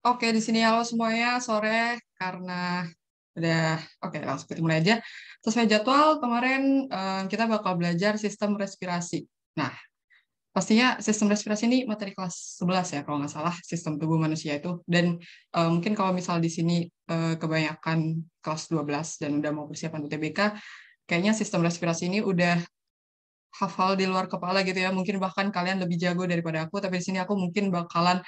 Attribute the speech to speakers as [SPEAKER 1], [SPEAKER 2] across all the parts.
[SPEAKER 1] Oke, di sini halo semuanya, sore karena udah oke langsung kita mulai aja. Sesuai jadwal kemarin eh, kita bakal belajar sistem respirasi. Nah, pastinya sistem respirasi ini materi kelas 11 ya kalau nggak salah sistem tubuh manusia itu dan eh, mungkin kalau misal di sini eh, kebanyakan kelas 12 dan udah mau persiapan UTBK kayaknya sistem respirasi ini udah hafal di luar kepala gitu ya mungkin bahkan kalian lebih jago daripada aku tapi di sini aku mungkin bakalan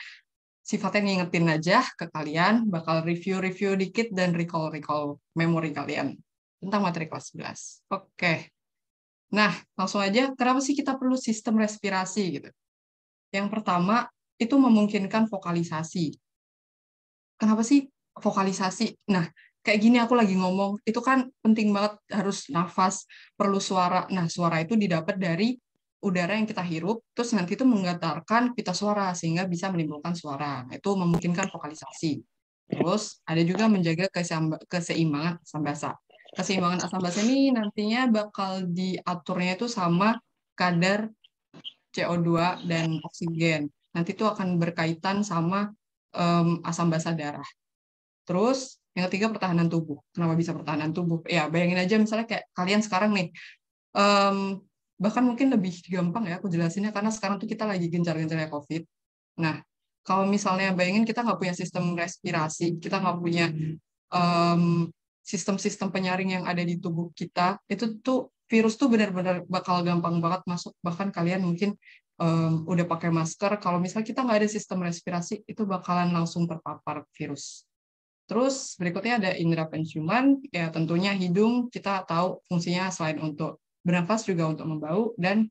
[SPEAKER 1] sifatnya ngingetin aja ke kalian, bakal review-review dikit dan recall-recall memori kalian tentang materi kelas 11. Oke. Nah, langsung aja, kenapa sih kita perlu sistem respirasi gitu? Yang pertama, itu memungkinkan vokalisasi. Kenapa sih vokalisasi? Nah, kayak gini aku lagi ngomong, itu kan penting banget harus nafas, perlu suara. Nah, suara itu didapat dari udara yang kita hirup, terus nanti itu menggetarkan pita suara sehingga bisa menimbulkan suara. Nah, itu memungkinkan vokalisasi. Terus ada juga menjaga keseimbangan asam basa. Keseimbangan asam basa ini nantinya bakal diaturnya itu sama kadar CO2 dan oksigen. Nanti itu akan berkaitan sama um, asam basa darah. Terus yang ketiga pertahanan tubuh. Kenapa bisa pertahanan tubuh? Ya bayangin aja misalnya kayak kalian sekarang nih um, bahkan mungkin lebih gampang ya aku jelasinnya karena sekarang tuh kita lagi gencar-gencarnya COVID. Nah, kalau misalnya bayangin kita nggak punya sistem respirasi, kita nggak punya um, sistem-sistem penyaring yang ada di tubuh kita, itu tuh virus tuh benar-benar bakal gampang banget masuk. Bahkan kalian mungkin um, udah pakai masker, kalau misalnya kita nggak ada sistem respirasi, itu bakalan langsung terpapar virus. Terus berikutnya ada indera penciuman, ya tentunya hidung kita tahu fungsinya selain untuk bernafas juga untuk membau dan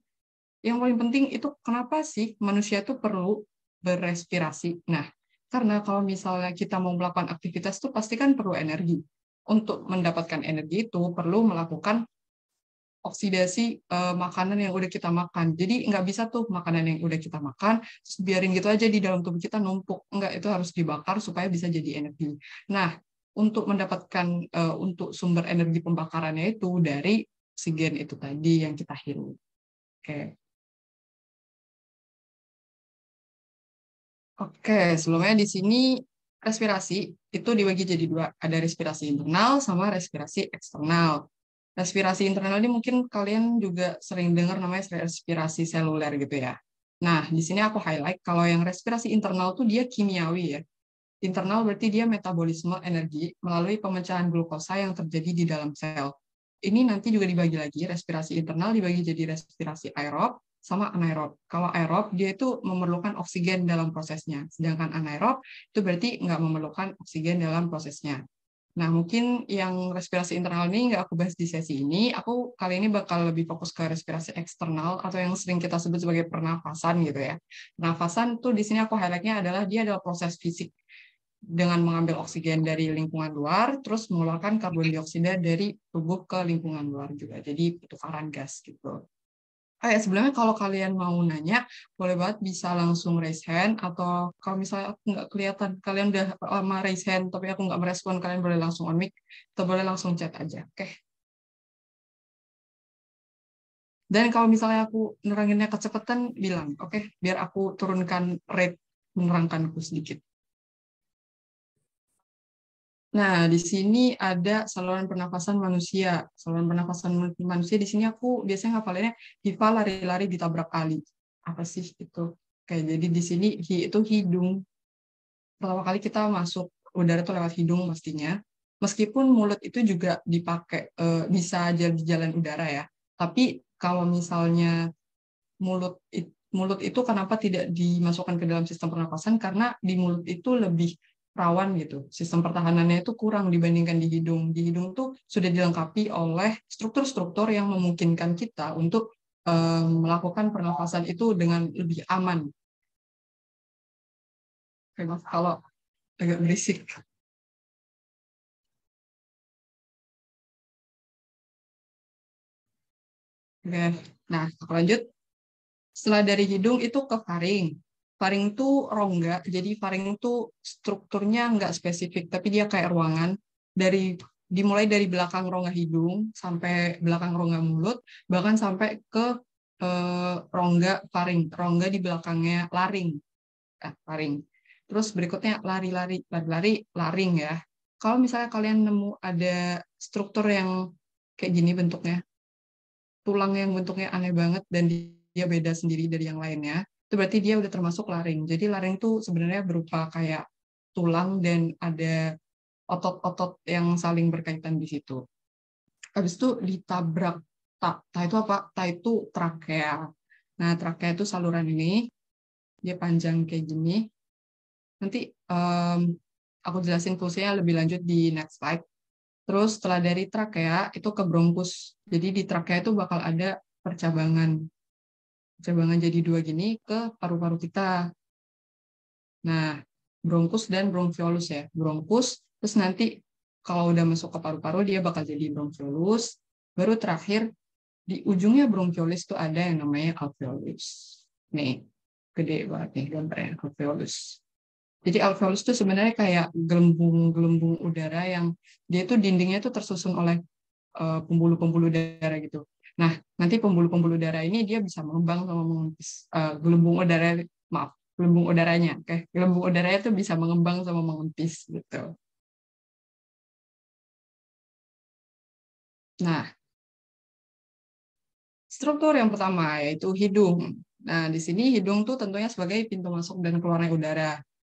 [SPEAKER 1] yang paling penting itu kenapa sih manusia itu perlu berespirasi. Nah, karena kalau misalnya kita mau melakukan aktivitas itu pasti kan perlu energi. Untuk mendapatkan energi itu perlu melakukan oksidasi uh, makanan yang udah kita makan. Jadi nggak bisa tuh makanan yang udah kita makan, terus biarin gitu aja di dalam tubuh kita numpuk. Enggak, itu harus dibakar supaya bisa jadi energi. Nah, untuk mendapatkan uh, untuk sumber energi pembakarannya itu dari oksigen itu tadi yang kita hirup. Oke. Oke, sebelumnya di sini respirasi itu dibagi jadi dua. Ada respirasi internal sama respirasi eksternal. Respirasi internal ini mungkin kalian juga sering dengar namanya respirasi seluler gitu ya. Nah, di sini aku highlight kalau yang respirasi internal tuh dia kimiawi ya. Internal berarti dia metabolisme energi melalui pemecahan glukosa yang terjadi di dalam sel ini nanti juga dibagi lagi, respirasi internal dibagi jadi respirasi aerob sama anaerob. Kalau aerob, dia itu memerlukan oksigen dalam prosesnya, sedangkan anaerob itu berarti nggak memerlukan oksigen dalam prosesnya. Nah, mungkin yang respirasi internal ini nggak aku bahas di sesi ini, aku kali ini bakal lebih fokus ke respirasi eksternal atau yang sering kita sebut sebagai pernafasan gitu ya. Pernafasan tuh di sini aku highlight-nya adalah dia adalah proses fisik dengan mengambil oksigen dari lingkungan luar, terus mengeluarkan karbon dioksida dari tubuh ke lingkungan luar juga. Jadi pertukaran gas gitu. Oh ya, sebelumnya kalau kalian mau nanya, boleh banget bisa langsung raise hand, atau kalau misalnya aku nggak kelihatan, kalian udah lama raise hand, tapi aku nggak merespon, kalian boleh langsung on mic, atau boleh langsung chat aja. Oke. Okay. Dan kalau misalnya aku neranginnya kecepatan, bilang, oke, okay? biar aku turunkan rate menerangkanku sedikit. Nah, di sini ada saluran pernafasan manusia. Saluran pernafasan manusia di sini aku biasanya ngapalinnya hifa lari-lari ditabrak kali. Apa sih itu? Kayak jadi di sini hi itu hidung. Pertama kali kita masuk udara itu lewat hidung pastinya. Meskipun mulut itu juga dipakai e, bisa jadi jalan udara ya. Tapi kalau misalnya mulut mulut itu kenapa tidak dimasukkan ke dalam sistem pernapasan karena di mulut itu lebih rawan gitu. Sistem pertahanannya itu kurang dibandingkan di hidung. Di hidung tuh sudah dilengkapi oleh struktur-struktur yang memungkinkan kita untuk um, melakukan pernafasan itu dengan lebih aman. Oke, maaf kalau agak berisik. Oke, nah lanjut. Setelah dari hidung itu ke faring faring itu rongga, jadi faring itu strukturnya nggak spesifik, tapi dia kayak ruangan dari dimulai dari belakang rongga hidung sampai belakang rongga mulut, bahkan sampai ke eh, rongga faring, rongga di belakangnya laring, eh, faring. Terus berikutnya lari-lari, lari-lari, laring ya. Kalau misalnya kalian nemu ada struktur yang kayak gini bentuknya, tulang yang bentuknya aneh banget dan dia beda sendiri dari yang lainnya, itu berarti dia udah termasuk laring. Jadi laring tuh sebenarnya berupa kayak tulang dan ada otot-otot yang saling berkaitan di situ. Habis itu ditabrak tak, tak itu apa? Tak itu trakea. Nah, trakea itu saluran ini, dia panjang kayak gini, Nanti um, aku jelasin fungsinya lebih lanjut di next slide. Terus setelah dari trakea itu ke bronkus. Jadi di trakea itu bakal ada percabangan. Percabangan jadi dua gini ke paru-paru kita. Nah, bronkus dan bronchiolus ya. Bronkus, terus nanti kalau udah masuk ke paru-paru dia bakal jadi bronchiolus. Baru terakhir di ujungnya bronchiolus itu ada yang namanya alveolus. Nih, gede banget nih gambarnya alveolus. Jadi alveolus itu sebenarnya kayak gelembung-gelembung udara yang dia itu dindingnya itu tersusun oleh eh, pembuluh-pembuluh uh, darah gitu. Nah, nanti pembuluh-pembuluh darah ini dia bisa mengembang sama mengempis uh, gelembung udara, maaf, gelembung udaranya. Oke, okay? gelembung udaranya itu bisa mengembang sama mengempis gitu. Nah, struktur yang pertama yaitu hidung. Nah, di sini hidung tuh tentunya sebagai pintu masuk dan keluarnya udara.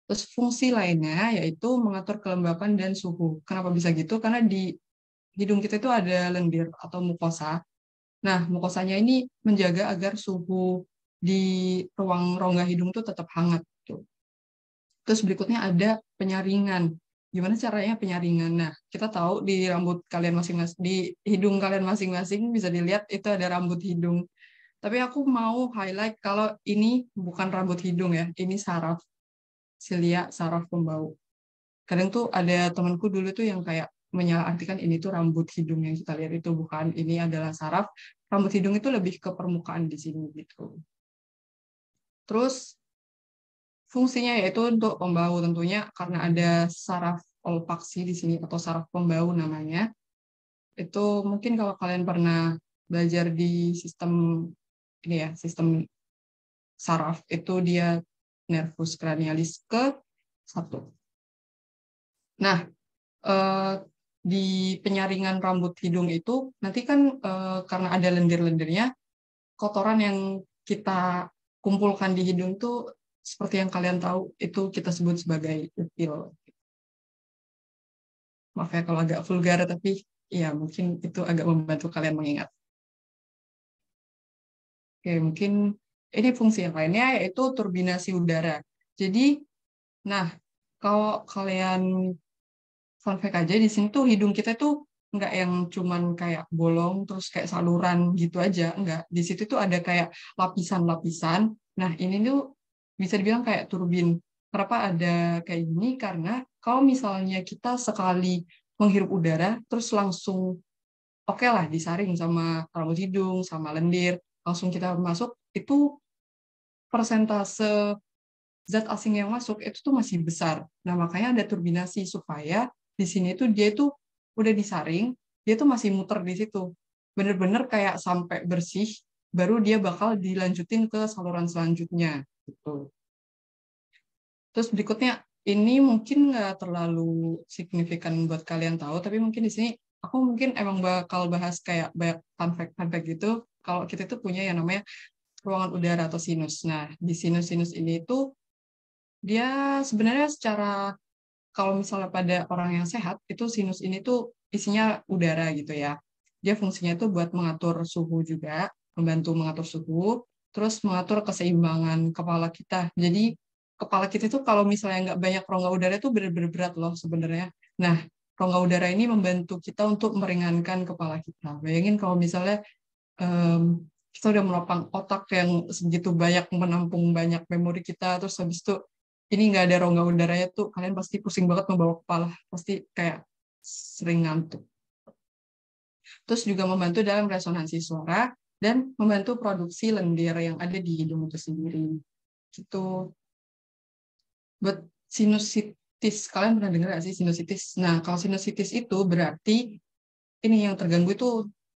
[SPEAKER 1] Terus fungsi lainnya yaitu mengatur kelembapan dan suhu. Kenapa bisa gitu? Karena di hidung kita itu ada lendir atau mukosa. Nah, mukosanya ini menjaga agar suhu di ruang rongga hidung itu tetap hangat. Tuh. Terus berikutnya ada penyaringan. Gimana caranya penyaringan? Nah, kita tahu di rambut kalian masing-masing, di hidung kalian masing-masing bisa dilihat itu ada rambut hidung. Tapi aku mau highlight kalau ini bukan rambut hidung ya, ini saraf silia saraf pembau. Kadang tuh ada temanku dulu tuh yang kayak menyalahartikan ini tuh rambut hidung yang kita lihat itu bukan ini adalah saraf. Rambut hidung itu lebih ke permukaan di sini gitu. Terus fungsinya yaitu untuk pembau tentunya karena ada saraf olfaksi di sini atau saraf pembau namanya. Itu mungkin kalau kalian pernah belajar di sistem ini ya, sistem saraf itu dia nervus cranialis ke satu. Nah, eh, di penyaringan rambut hidung itu nanti kan eh, karena ada lendir-lendirnya, kotoran yang kita kumpulkan di hidung itu seperti yang kalian tahu itu kita sebut sebagai upil. Maaf ya kalau agak vulgar, tapi ya mungkin itu agak membantu kalian mengingat. Oke, mungkin ini fungsi yang lainnya yaitu turbinasi udara. Jadi, nah kalau kalian fun fact aja di sini tuh hidung kita tuh nggak yang cuman kayak bolong terus kayak saluran gitu aja, enggak. Di situ tuh ada kayak lapisan-lapisan. Nah ini tuh bisa dibilang kayak turbin. Kenapa ada kayak gini? Karena kalau misalnya kita sekali menghirup udara, terus langsung oke okay lah disaring sama rambut hidung, sama lendir, langsung kita masuk, itu persentase zat asing yang masuk itu tuh masih besar. Nah, makanya ada turbinasi supaya di sini tuh dia tuh udah disaring, dia tuh masih muter di situ. Bener-bener kayak sampai bersih, baru dia bakal dilanjutin ke saluran selanjutnya. Gitu. Terus berikutnya, ini mungkin nggak terlalu signifikan buat kalian tahu, tapi mungkin di sini aku mungkin emang bakal bahas kayak banyak fun fact, fun fact gitu. Kalau kita tuh punya yang namanya ruangan udara atau sinus. Nah, di sinus-sinus ini itu dia sebenarnya secara kalau misalnya pada orang yang sehat itu sinus ini tuh isinya udara gitu ya. Dia fungsinya itu buat mengatur suhu juga, membantu mengatur suhu, terus mengatur keseimbangan kepala kita. Jadi kepala kita itu kalau misalnya nggak banyak rongga udara itu benar-benar berat loh sebenarnya. Nah, rongga udara ini membantu kita untuk meringankan kepala kita. Bayangin kalau misalnya um, kita udah menopang otak yang segitu banyak menampung banyak memori kita terus habis itu ini nggak ada rongga udaranya tuh kalian pasti pusing banget membawa kepala pasti kayak sering ngantuk terus juga membantu dalam resonansi suara dan membantu produksi lendir yang ada di hidung itu sendiri gitu buat sinusitis kalian pernah dengar gak sih sinusitis nah kalau sinusitis itu berarti ini yang terganggu itu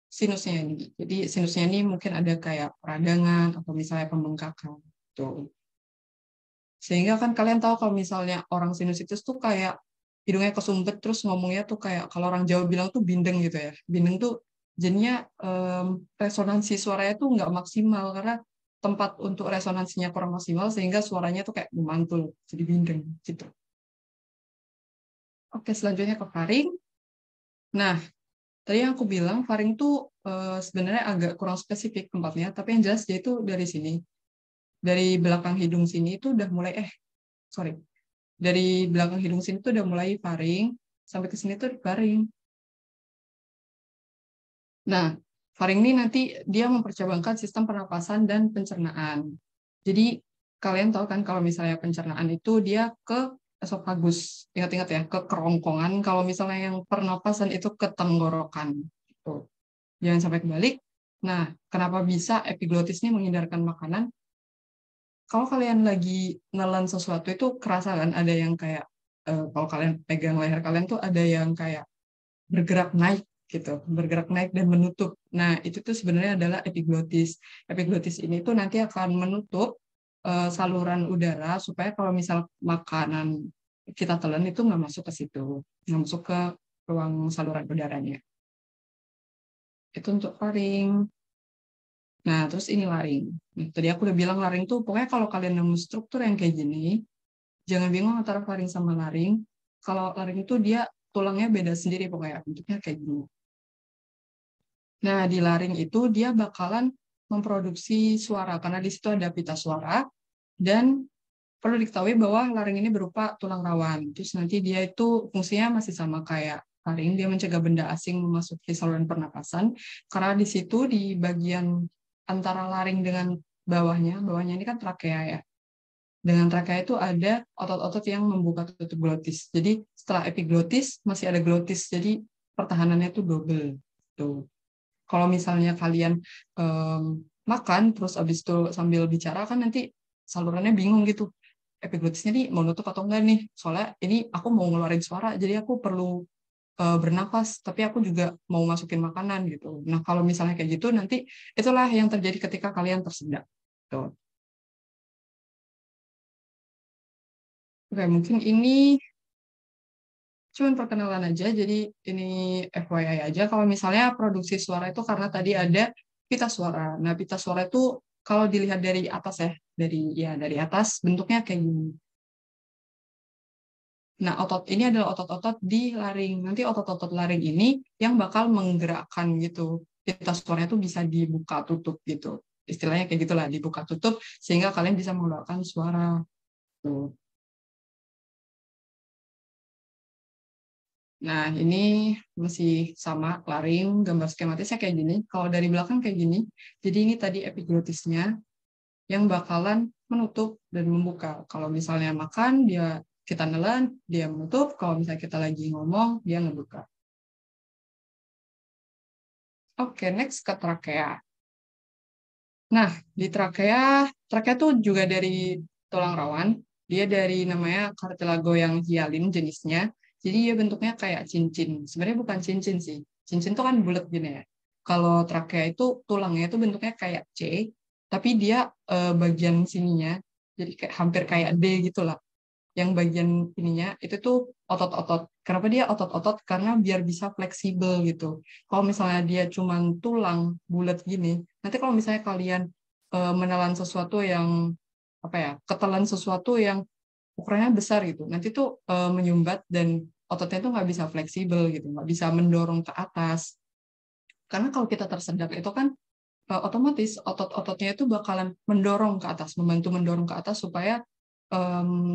[SPEAKER 1] sinusnya ini. Jadi sinusnya ini mungkin ada kayak peradangan atau misalnya pembengkakan. Tuh. Sehingga kan kalian tahu kalau misalnya orang sinusitis tuh kayak hidungnya kesumpet terus ngomongnya tuh kayak kalau orang Jawa bilang tuh bindeng gitu ya. Bindeng tuh jadinya um, resonansi suaranya tuh nggak maksimal karena tempat untuk resonansinya kurang maksimal sehingga suaranya tuh kayak memantul jadi bindeng gitu. Oke, selanjutnya ke faring. Nah, tadi yang aku bilang faring tuh uh, sebenarnya agak kurang spesifik tempatnya, tapi yang jelas dia itu dari sini. Dari belakang hidung sini itu udah mulai eh sorry. Dari belakang hidung sini tuh udah mulai faring sampai ke sini tuh faring. Nah, faring ini nanti dia mempercabangkan sistem pernapasan dan pencernaan. Jadi kalian tahu kan kalau misalnya pencernaan itu dia ke esofagus. Ingat-ingat ya, ke kerongkongan. Kalau misalnya yang pernapasan itu ke tenggorokan. Jangan sampai kebalik. Nah, kenapa bisa epiglotis ini menghindarkan makanan? Kalau kalian lagi nelan sesuatu itu kerasa kan ada yang kayak uh, kalau kalian pegang leher kalian tuh ada yang kayak bergerak naik gitu, bergerak naik dan menutup. Nah, itu tuh sebenarnya adalah epiglotis. Epiglotis ini tuh nanti akan menutup uh, saluran udara supaya kalau misal makanan kita telan itu nggak masuk ke situ, nggak masuk ke ruang saluran udaranya. Itu untuk faring. Nah, terus ini laring. Nah, tadi aku udah bilang laring tuh pokoknya kalau kalian nemu struktur yang kayak gini, jangan bingung antara faring sama laring. Kalau laring itu dia tulangnya beda sendiri pokoknya, bentuknya kayak gini. Nah, di laring itu dia bakalan memproduksi suara karena di situ ada pita suara dan perlu diketahui bahwa laring ini berupa tulang rawan. Terus nanti dia itu fungsinya masih sama kayak laring, dia mencegah benda asing memasuki saluran pernapasan karena di situ di bagian antara laring dengan bawahnya, bawahnya ini kan trakea ya. Dengan trakea itu ada otot-otot yang membuka tutup glotis. Jadi setelah epiglotis masih ada glotis. Jadi pertahanannya itu double. Tuh kalau misalnya kalian um, makan terus abis itu sambil bicara kan nanti salurannya bingung gitu epiglotisnya nih mau nutup atau enggak nih soalnya ini aku mau ngeluarin suara jadi aku perlu uh, bernapas tapi aku juga mau masukin makanan gitu nah kalau misalnya kayak gitu nanti itulah yang terjadi ketika kalian tersedak tuh Oke, mungkin ini Cuman perkenalan aja, jadi ini FYI aja. Kalau misalnya produksi suara itu karena tadi ada pita suara. Nah, pita suara itu kalau dilihat dari atas ya, dari ya dari atas bentuknya kayak gini. Nah, otot ini adalah otot-otot di laring. Nanti otot-otot laring ini yang bakal menggerakkan gitu. Pita suara itu bisa dibuka tutup gitu. Istilahnya kayak gitulah, dibuka tutup sehingga kalian bisa mengeluarkan suara. Tuh. Nah, ini masih sama, laring, gambar skematisnya kayak gini. Kalau dari belakang kayak gini, jadi ini tadi epiglotisnya yang bakalan menutup dan membuka. Kalau misalnya makan, dia kita nelan, dia menutup. Kalau misalnya kita lagi ngomong, dia ngebuka. Oke, next ke trakea. Nah, di trakea, trakea tuh juga dari tulang rawan. Dia dari namanya cartilago yang hialin jenisnya jadi ya bentuknya kayak cincin. Sebenarnya bukan cincin sih. Cincin itu kan bulat gini ya. Kalau trakea itu tulangnya itu bentuknya kayak C, tapi dia eh, bagian sininya jadi kayak hampir kayak D gitu lah. Yang bagian ininya itu tuh otot-otot. Kenapa dia otot-otot? Karena biar bisa fleksibel gitu. Kalau misalnya dia cuma tulang bulat gini, nanti kalau misalnya kalian eh, menelan sesuatu yang apa ya, ketelan sesuatu yang ukurannya besar gitu. Nanti tuh uh, menyumbat dan ototnya tuh nggak bisa fleksibel gitu, nggak bisa mendorong ke atas. Karena kalau kita tersedak itu kan uh, otomatis otot-ototnya itu bakalan mendorong ke atas, membantu mendorong ke atas supaya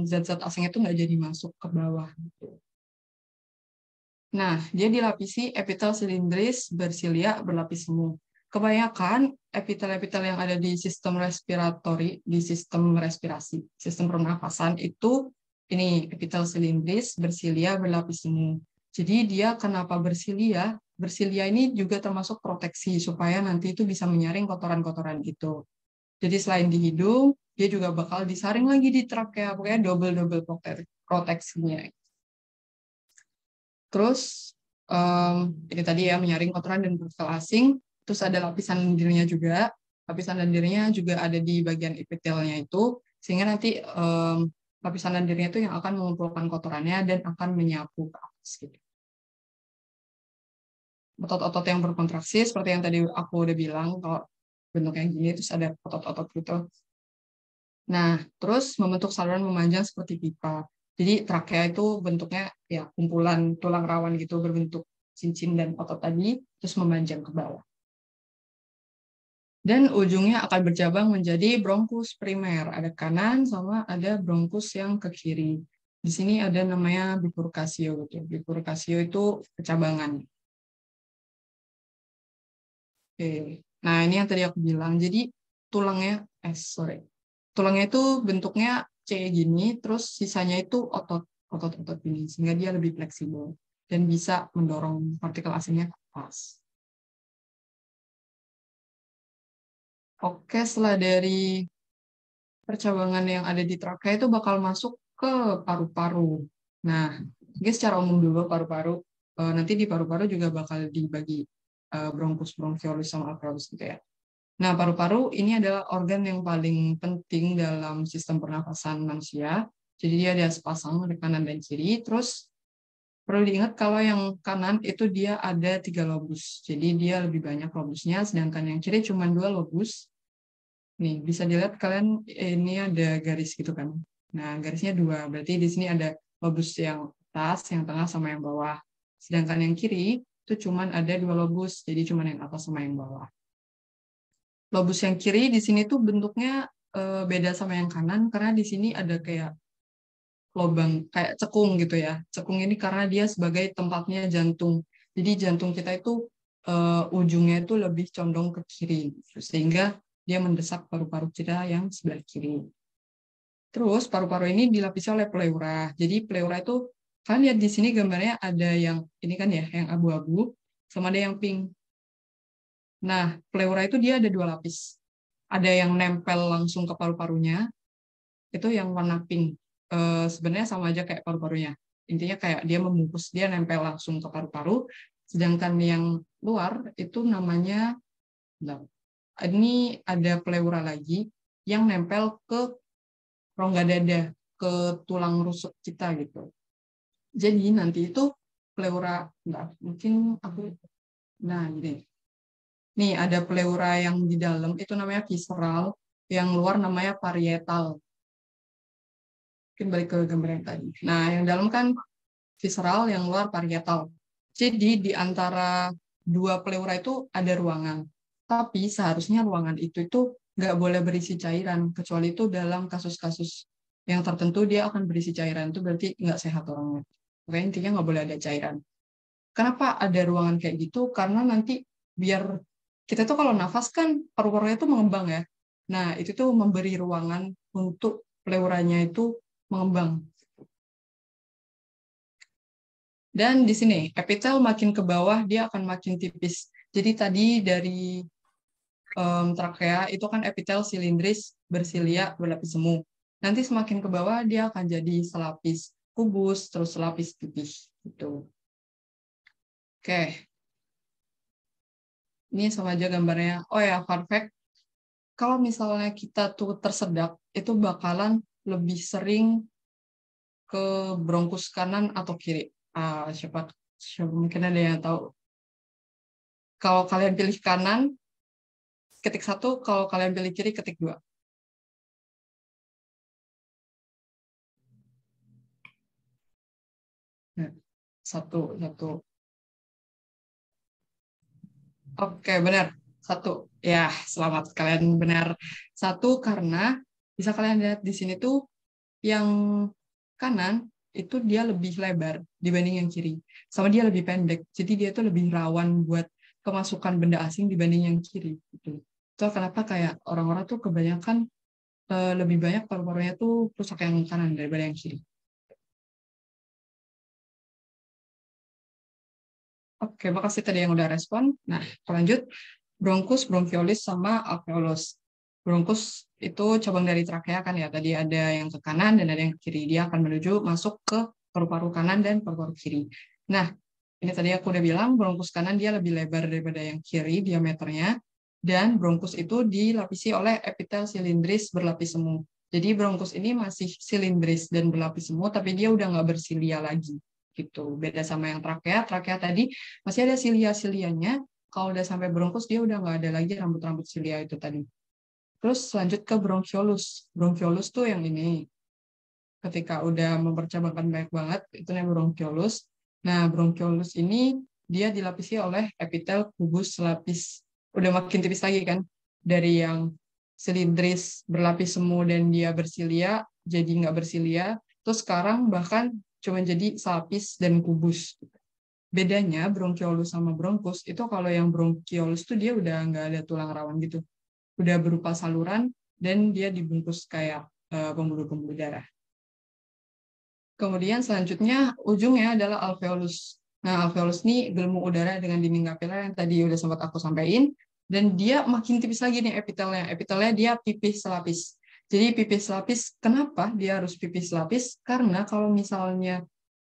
[SPEAKER 1] zat-zat um, asing itu nggak jadi masuk ke bawah. Gitu. Nah, dia dilapisi epitel silindris bersilia berlapis semu kebanyakan epitel-epitel yang ada di sistem respiratori, di sistem respirasi, sistem pernafasan itu ini epitel silindris bersilia berlapis semu. Jadi dia kenapa bersilia? Bersilia ini juga termasuk proteksi supaya nanti itu bisa menyaring kotoran-kotoran itu. Jadi selain di hidung, dia juga bakal disaring lagi di trakea, pokoknya double-double proteksinya. Terus um, ini tadi ya menyaring kotoran dan partikel asing terus ada lapisan lendirnya juga lapisan lendirnya juga ada di bagian epitelnya itu sehingga nanti um, lapisan lendirnya itu yang akan mengumpulkan kotorannya dan akan menyapu ke atas gitu. Otot-otot yang berkontraksi seperti yang tadi aku udah bilang kalau bentuk yang gini terus ada otot-otot gitu. Nah, terus membentuk saluran memanjang seperti pipa. Jadi trakea itu bentuknya ya kumpulan tulang rawan gitu berbentuk cincin dan otot tadi terus memanjang ke bawah. Dan ujungnya akan bercabang menjadi bronkus primer. Ada kanan sama ada bronkus yang ke kiri. Di sini ada namanya bifurcatio gitu. Bifurcatio itu kecabangan. Oke. Nah, ini yang tadi aku bilang. Jadi tulangnya eh sorry. Tulangnya itu bentuknya C gini, terus sisanya itu otot otot-otot ini sehingga dia lebih fleksibel dan bisa mendorong partikel asingnya ke atas. Oke, setelah dari percabangan yang ada di trakea itu bakal masuk ke paru-paru. Nah, ini secara umum dulu paru-paru. Eh, nanti di paru-paru juga bakal dibagi bronkus, bronchiolis, sama alveolus gitu ya. Nah, paru-paru ini adalah organ yang paling penting dalam sistem pernafasan manusia. Jadi dia ada sepasang di kanan dan kiri. Terus perlu diingat kalau yang kanan itu dia ada tiga lobus. Jadi dia lebih banyak lobusnya, sedangkan yang kiri cuma dua lobus. Nih, bisa dilihat kalian ini ada garis gitu kan. Nah, garisnya dua. Berarti di sini ada lobus yang atas, yang tengah, sama yang bawah. Sedangkan yang kiri itu cuma ada dua lobus, jadi cuma yang atas sama yang bawah. Lobus yang kiri di sini tuh bentuknya uh, beda sama yang kanan karena di sini ada kayak lubang kayak cekung gitu ya. Cekung ini karena dia sebagai tempatnya jantung. Jadi jantung kita itu uh, ujungnya itu lebih condong ke kiri sehingga dia mendesak paru-paru kita yang sebelah kiri. Terus paru-paru ini dilapisi oleh pleura. Jadi pleura itu kalian lihat di sini gambarnya ada yang ini kan ya, yang abu-abu sama ada yang pink. Nah, pleura itu dia ada dua lapis. Ada yang nempel langsung ke paru-parunya, itu yang warna pink. E, sebenarnya sama aja kayak paru-parunya. Intinya kayak dia membungkus, dia nempel langsung ke paru-paru. Sedangkan yang luar itu namanya ini ada pleura lagi yang nempel ke rongga dada, ke tulang rusuk kita gitu. Jadi nanti itu pleura, enggak, mungkin aku, nah ini. Nih ada pleura yang di dalam, itu namanya visceral, yang luar namanya parietal. Mungkin balik ke gambar yang tadi. Nah yang dalam kan visceral, yang luar parietal. Jadi di antara dua pleura itu ada ruangan. Tapi seharusnya ruangan itu itu nggak boleh berisi cairan, kecuali itu dalam kasus-kasus yang tertentu dia akan berisi cairan itu berarti nggak sehat orangnya. Pokoknya intinya nggak boleh ada cairan. Kenapa ada ruangan kayak gitu? Karena nanti biar kita tuh kalau nafas kan paru-parunya tuh mengembang ya. Nah itu tuh memberi ruangan untuk pleuranya itu mengembang. Dan di sini epitel makin ke bawah dia akan makin tipis. Jadi tadi dari um, trakea itu kan epitel silindris bersilia berlapis semu. Nanti semakin ke bawah dia akan jadi selapis kubus terus selapis tipis gitu. Oke. Ini sama aja gambarnya. Oh ya, fact. Kalau misalnya kita tuh tersedak, itu bakalan lebih sering ke bronkus kanan atau kiri. Ah, siapa, siapa mungkin ada yang tahu. Kalau kalian pilih kanan, ketik satu, kalau kalian pilih kiri, ketik dua. Satu, satu. Oke, benar. Satu. Ya, selamat kalian benar. Satu karena bisa kalian lihat di sini tuh yang kanan itu dia lebih lebar dibanding yang kiri. Sama dia lebih pendek. Jadi dia tuh lebih rawan buat kemasukan benda asing dibanding yang kiri. Gitu. Itu kenapa kayak orang-orang tuh kebanyakan uh, lebih banyak paru-parunya tuh rusak yang kanan daripada yang kiri. Oke, makasih tadi yang udah respon. Nah, lanjut. Bronkus, bronchiolis, sama alveolus. Bronkus itu cabang dari trakea kan ya. Tadi ada yang ke kanan dan ada yang ke kiri. Dia akan menuju masuk ke paru-paru kanan dan paru-paru kiri. Nah, ini tadi aku udah bilang, bronkus kanan dia lebih lebar daripada yang kiri diameternya dan bronkus itu dilapisi oleh epitel silindris berlapis semu. Jadi bronkus ini masih silindris dan berlapis semua, tapi dia udah nggak bersilia lagi gitu. Beda sama yang trakea, trakea tadi masih ada silia-silianya. Kalau udah sampai bronkus dia udah nggak ada lagi rambut-rambut silia itu tadi. Terus lanjut ke bronchiolus. Bronchiolus tuh yang ini. Ketika udah mempercabangkan banyak banget, itu namanya bronchiolus. Nah, bronchiolus ini dia dilapisi oleh epitel kubus lapis. Udah makin tipis lagi kan? Dari yang silindris berlapis semu dan dia bersilia, jadi nggak bersilia. Terus sekarang bahkan cuma jadi salapis dan kubus. Bedanya bronchiolus sama bronkus itu kalau yang bronchiolus tuh dia udah nggak ada tulang rawan gitu. Udah berupa saluran dan dia dibungkus kayak uh, pembuluh-pembuluh darah. Kemudian selanjutnya ujungnya adalah alveolus. Nah, alveolus ini gelembung udara dengan dinding kapiler yang tadi udah sempat aku sampaikan dan dia makin tipis lagi nih epitelnya. Epitelnya dia pipih selapis. Jadi pipis lapis, kenapa dia harus pipis lapis? Karena kalau misalnya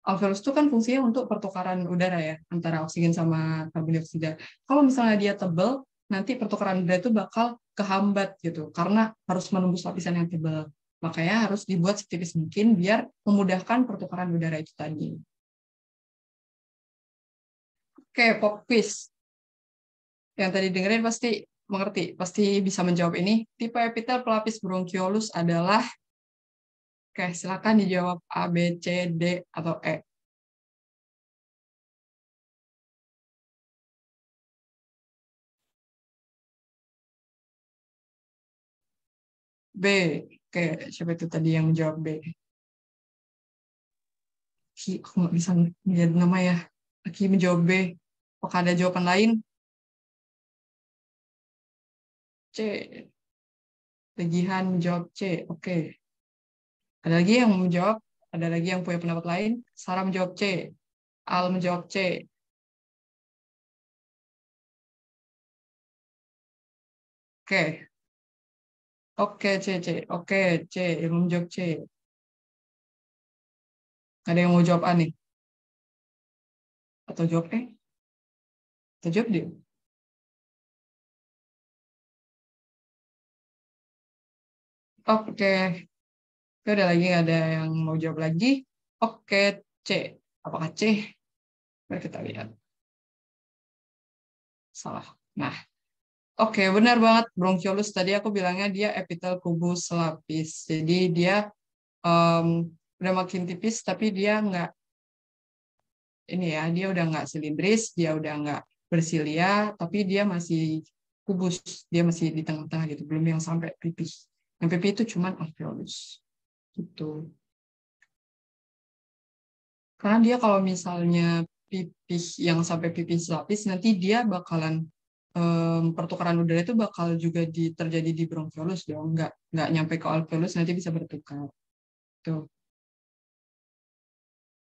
[SPEAKER 1] alveolus itu kan fungsinya untuk pertukaran udara ya, antara oksigen sama karbon dioksida. Kalau misalnya dia tebal, nanti pertukaran udara itu bakal kehambat gitu, karena harus menembus lapisan yang tebal. Makanya harus dibuat setipis mungkin biar memudahkan pertukaran udara itu tadi. Oke, pop quiz. Yang tadi dengerin pasti mengerti, pasti bisa menjawab ini. Tipe epitel pelapis bronchiolus adalah Oke, silakan dijawab A, B, C, D, atau E. B. Oke, siapa itu tadi yang menjawab B? Aku nggak bisa lihat nama ya. Ki menjawab B. Apakah ada jawaban lain? C. Legihan menjawab C. Oke. Ada lagi yang menjawab? Ada lagi yang punya pendapat lain? Sarah menjawab C. Al menjawab C. Oke. Oke, C, C. Oke, C. Yang menjawab C. Ada yang mau jawab A nih? Atau jawab E? Atau jawab D? Oke. Oke, ada lagi ada yang mau jawab lagi? Oke, C. Apakah C? Mari kita lihat. Salah. Nah, oke, benar banget. Bronchiolus tadi aku bilangnya dia epitel kubus lapis. Jadi dia um, udah makin tipis, tapi dia nggak ini ya, dia udah nggak silindris, dia udah nggak bersilia, tapi dia masih kubus, dia masih di tengah-tengah gitu, belum yang sampai pipis. Yang PP itu cuma alveolus. Gitu. Karena dia kalau misalnya pipih yang sampai pipih lapis, nanti dia bakalan um, pertukaran udara itu bakal juga di, terjadi di bronchiolus dong, nggak nggak nyampe ke alveolus nanti bisa bertukar. Tuh.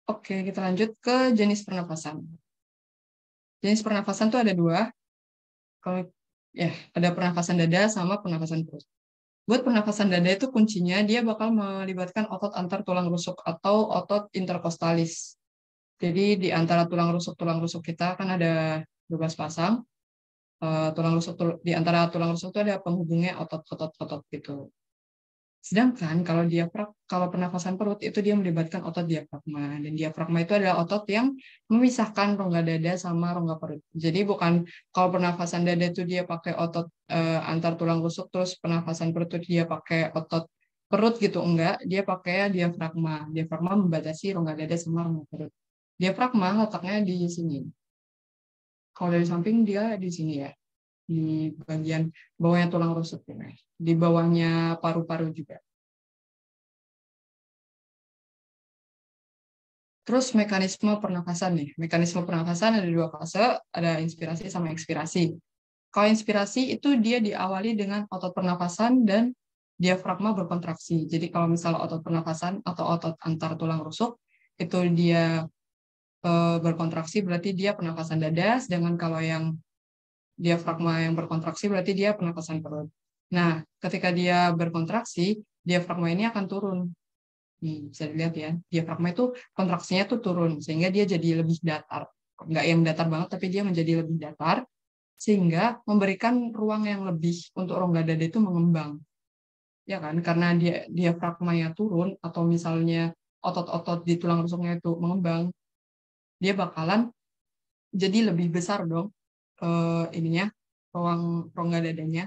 [SPEAKER 1] Oke, kita lanjut ke jenis pernafasan. Jenis pernafasan tuh ada dua. Kalau ya ada pernafasan dada sama pernafasan perut. Buat pernafasan dada itu kuncinya dia bakal melibatkan otot antar tulang rusuk atau otot interkostalis. Jadi di antara tulang rusuk-tulang rusuk kita kan ada 12 pasang. Uh, tulang rusuk di antara tulang rusuk itu ada penghubungnya otot-otot-otot gitu. Sedangkan kalau diafrag, kalau pernafasan perut itu dia melibatkan otot diafragma dan diafragma itu adalah otot yang memisahkan rongga dada sama rongga perut. Jadi bukan kalau pernafasan dada itu dia pakai otot uh, antar tulang rusuk terus pernafasan perut itu dia pakai otot perut gitu enggak, dia pakai diafragma. Diafragma membatasi rongga dada sama rongga perut. Diafragma letaknya di sini. Kalau dari samping dia di sini ya di bagian bawahnya tulang rusuk ya, di bawahnya paru-paru juga. Terus mekanisme pernafasan nih. Mekanisme pernafasan ada dua fase, ada inspirasi sama ekspirasi. Kalau inspirasi itu dia diawali dengan otot pernafasan dan diafragma berkontraksi. Jadi kalau misalnya otot pernafasan atau otot antar tulang rusuk itu dia e, berkontraksi berarti dia pernafasan dada, sedangkan kalau yang diafragma yang berkontraksi berarti dia pernapasan perut. Nah, ketika dia berkontraksi, diafragma ini akan turun. Nih, bisa dilihat ya, diafragma itu kontraksinya tuh turun, sehingga dia jadi lebih datar. Enggak yang datar banget, tapi dia menjadi lebih datar, sehingga memberikan ruang yang lebih untuk rongga dada itu mengembang. ya kan? Karena dia diafragmanya turun atau misalnya otot-otot di tulang rusuknya itu mengembang, dia bakalan jadi lebih besar dong eh, ininya ruang rongga dadanya.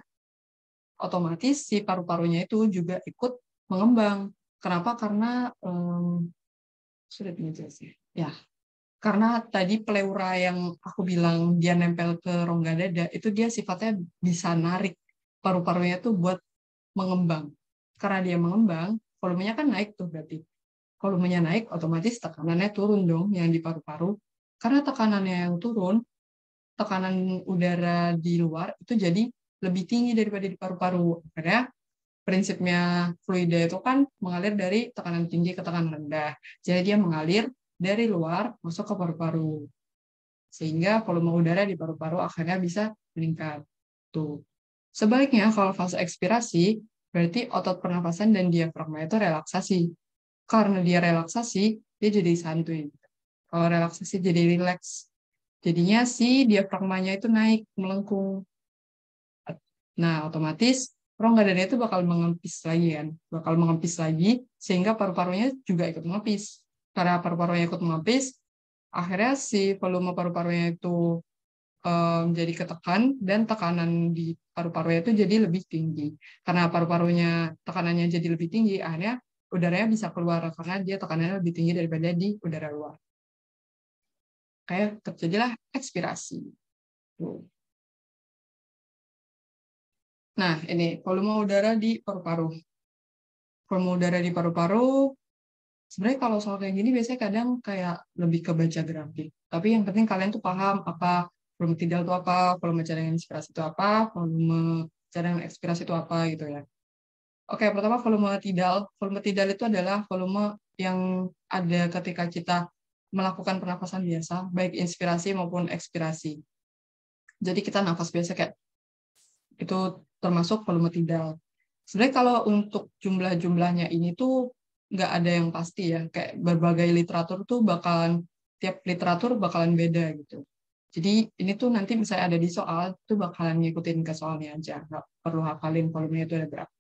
[SPEAKER 1] Otomatis si paru-parunya itu juga ikut mengembang. Kenapa? Karena um, sudah dijelasin. Ya, karena tadi pleura yang aku bilang dia nempel ke rongga dada itu dia sifatnya bisa narik paru-parunya tuh buat mengembang. Karena dia mengembang, volumenya kan naik tuh berarti. Volumenya naik, otomatis tekanannya turun dong yang di paru-paru. Karena tekanannya yang turun, tekanan udara di luar itu jadi lebih tinggi daripada di paru-paru. Karena prinsipnya fluida itu kan mengalir dari tekanan tinggi ke tekanan rendah. Jadi dia mengalir dari luar masuk ke paru-paru. Sehingga volume udara di paru-paru akhirnya bisa meningkat. Tuh. Sebaliknya, kalau fase ekspirasi, berarti otot pernafasan dan diafragma itu relaksasi. Karena dia relaksasi, dia jadi santuy. Kalau relaksasi jadi rileks. Jadinya si diafragmanya itu naik, melengkung. Nah, otomatis rongga dada itu bakal mengempis lagi kan. Bakal mengempis lagi, sehingga paru-parunya juga ikut mengempis karena paru-parunya ikut mengapis, akhirnya si volume paru-parunya itu um, jadi ketekan dan tekanan di paru-parunya itu jadi lebih tinggi. Karena paru-parunya tekanannya jadi lebih tinggi, akhirnya udaranya bisa keluar karena dia tekanannya lebih tinggi daripada di udara luar. Kayak terjadilah ekspirasi. Nah, ini volume udara di paru-paru. Volume udara di paru-paru sebenarnya kalau soal kayak gini biasanya kadang kayak lebih ke baca grafik. Tapi yang penting kalian tuh paham apa volume tidal itu apa, volume cadangan inspirasi itu apa, volume cadangan ekspirasi itu apa gitu ya. Oke, pertama volume tidal. Volume tidal itu adalah volume yang ada ketika kita melakukan pernafasan biasa, baik inspirasi maupun ekspirasi. Jadi kita nafas biasa kayak itu termasuk volume tidal. Sebenarnya kalau untuk jumlah-jumlahnya ini tuh nggak ada yang pasti ya. Kayak berbagai literatur tuh bakalan tiap literatur bakalan beda gitu. Jadi ini tuh nanti misalnya ada di soal tuh bakalan ngikutin ke soalnya aja. Nggak perlu hafalin volumenya itu ada berapa.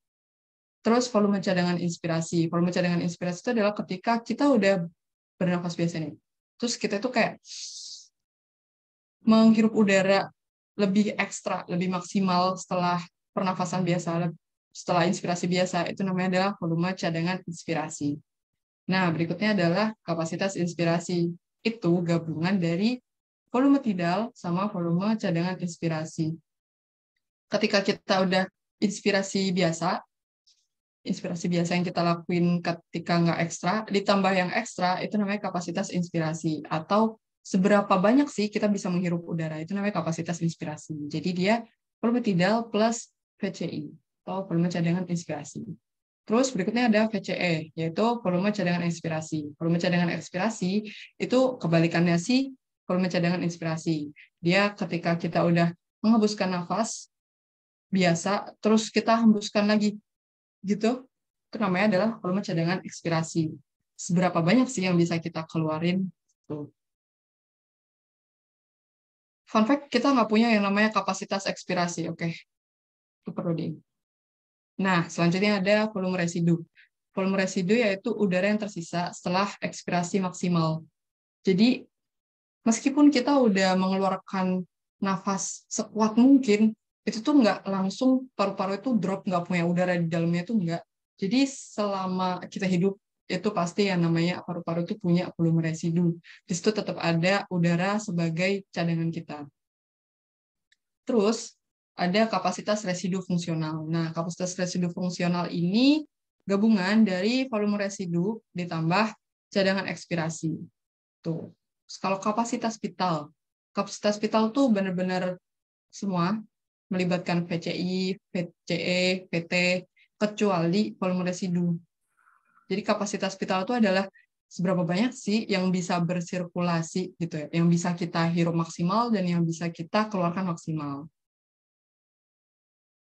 [SPEAKER 1] Terus volume cadangan inspirasi. Volume cadangan inspirasi itu adalah ketika kita udah bernafas biasa nih. Terus kita tuh kayak menghirup udara lebih ekstra lebih maksimal setelah pernafasan biasa setelah inspirasi biasa, itu namanya adalah volume cadangan inspirasi. Nah, berikutnya adalah kapasitas inspirasi. Itu gabungan dari volume tidal sama volume cadangan inspirasi. Ketika kita udah inspirasi biasa, inspirasi biasa yang kita lakuin ketika nggak ekstra, ditambah yang ekstra, itu namanya kapasitas inspirasi. Atau seberapa banyak sih kita bisa menghirup udara, itu namanya kapasitas inspirasi. Jadi dia volume tidal plus VCI atau volume cadangan inspirasi. Terus berikutnya ada VCE, yaitu volume cadangan inspirasi. Volume cadangan inspirasi itu kebalikannya sih volume cadangan inspirasi. Dia ketika kita udah menghembuskan nafas biasa, terus kita hembuskan lagi, gitu. Itu namanya adalah volume cadangan inspirasi. Seberapa banyak sih yang bisa kita keluarin? Tuh. Fun fact, kita nggak punya yang namanya kapasitas ekspirasi, oke? Okay. Itu di Nah, selanjutnya ada volume residu. Volume residu yaitu udara yang tersisa setelah ekspirasi maksimal. Jadi, meskipun kita udah mengeluarkan nafas sekuat mungkin, itu tuh nggak langsung paru-paru itu drop, nggak punya udara di dalamnya itu nggak. Jadi, selama kita hidup, itu pasti yang namanya paru-paru itu punya volume residu. Di situ tetap ada udara sebagai cadangan kita. Terus, ada kapasitas residu fungsional. Nah, kapasitas residu fungsional ini gabungan dari volume residu ditambah cadangan ekspirasi. Tuh. Kalau kapasitas vital, kapasitas vital tuh benar-benar semua melibatkan VCI, VCE, PT, kecuali volume residu. Jadi kapasitas vital itu adalah seberapa banyak sih yang bisa bersirkulasi gitu ya, yang bisa kita hirup maksimal dan yang bisa kita keluarkan maksimal.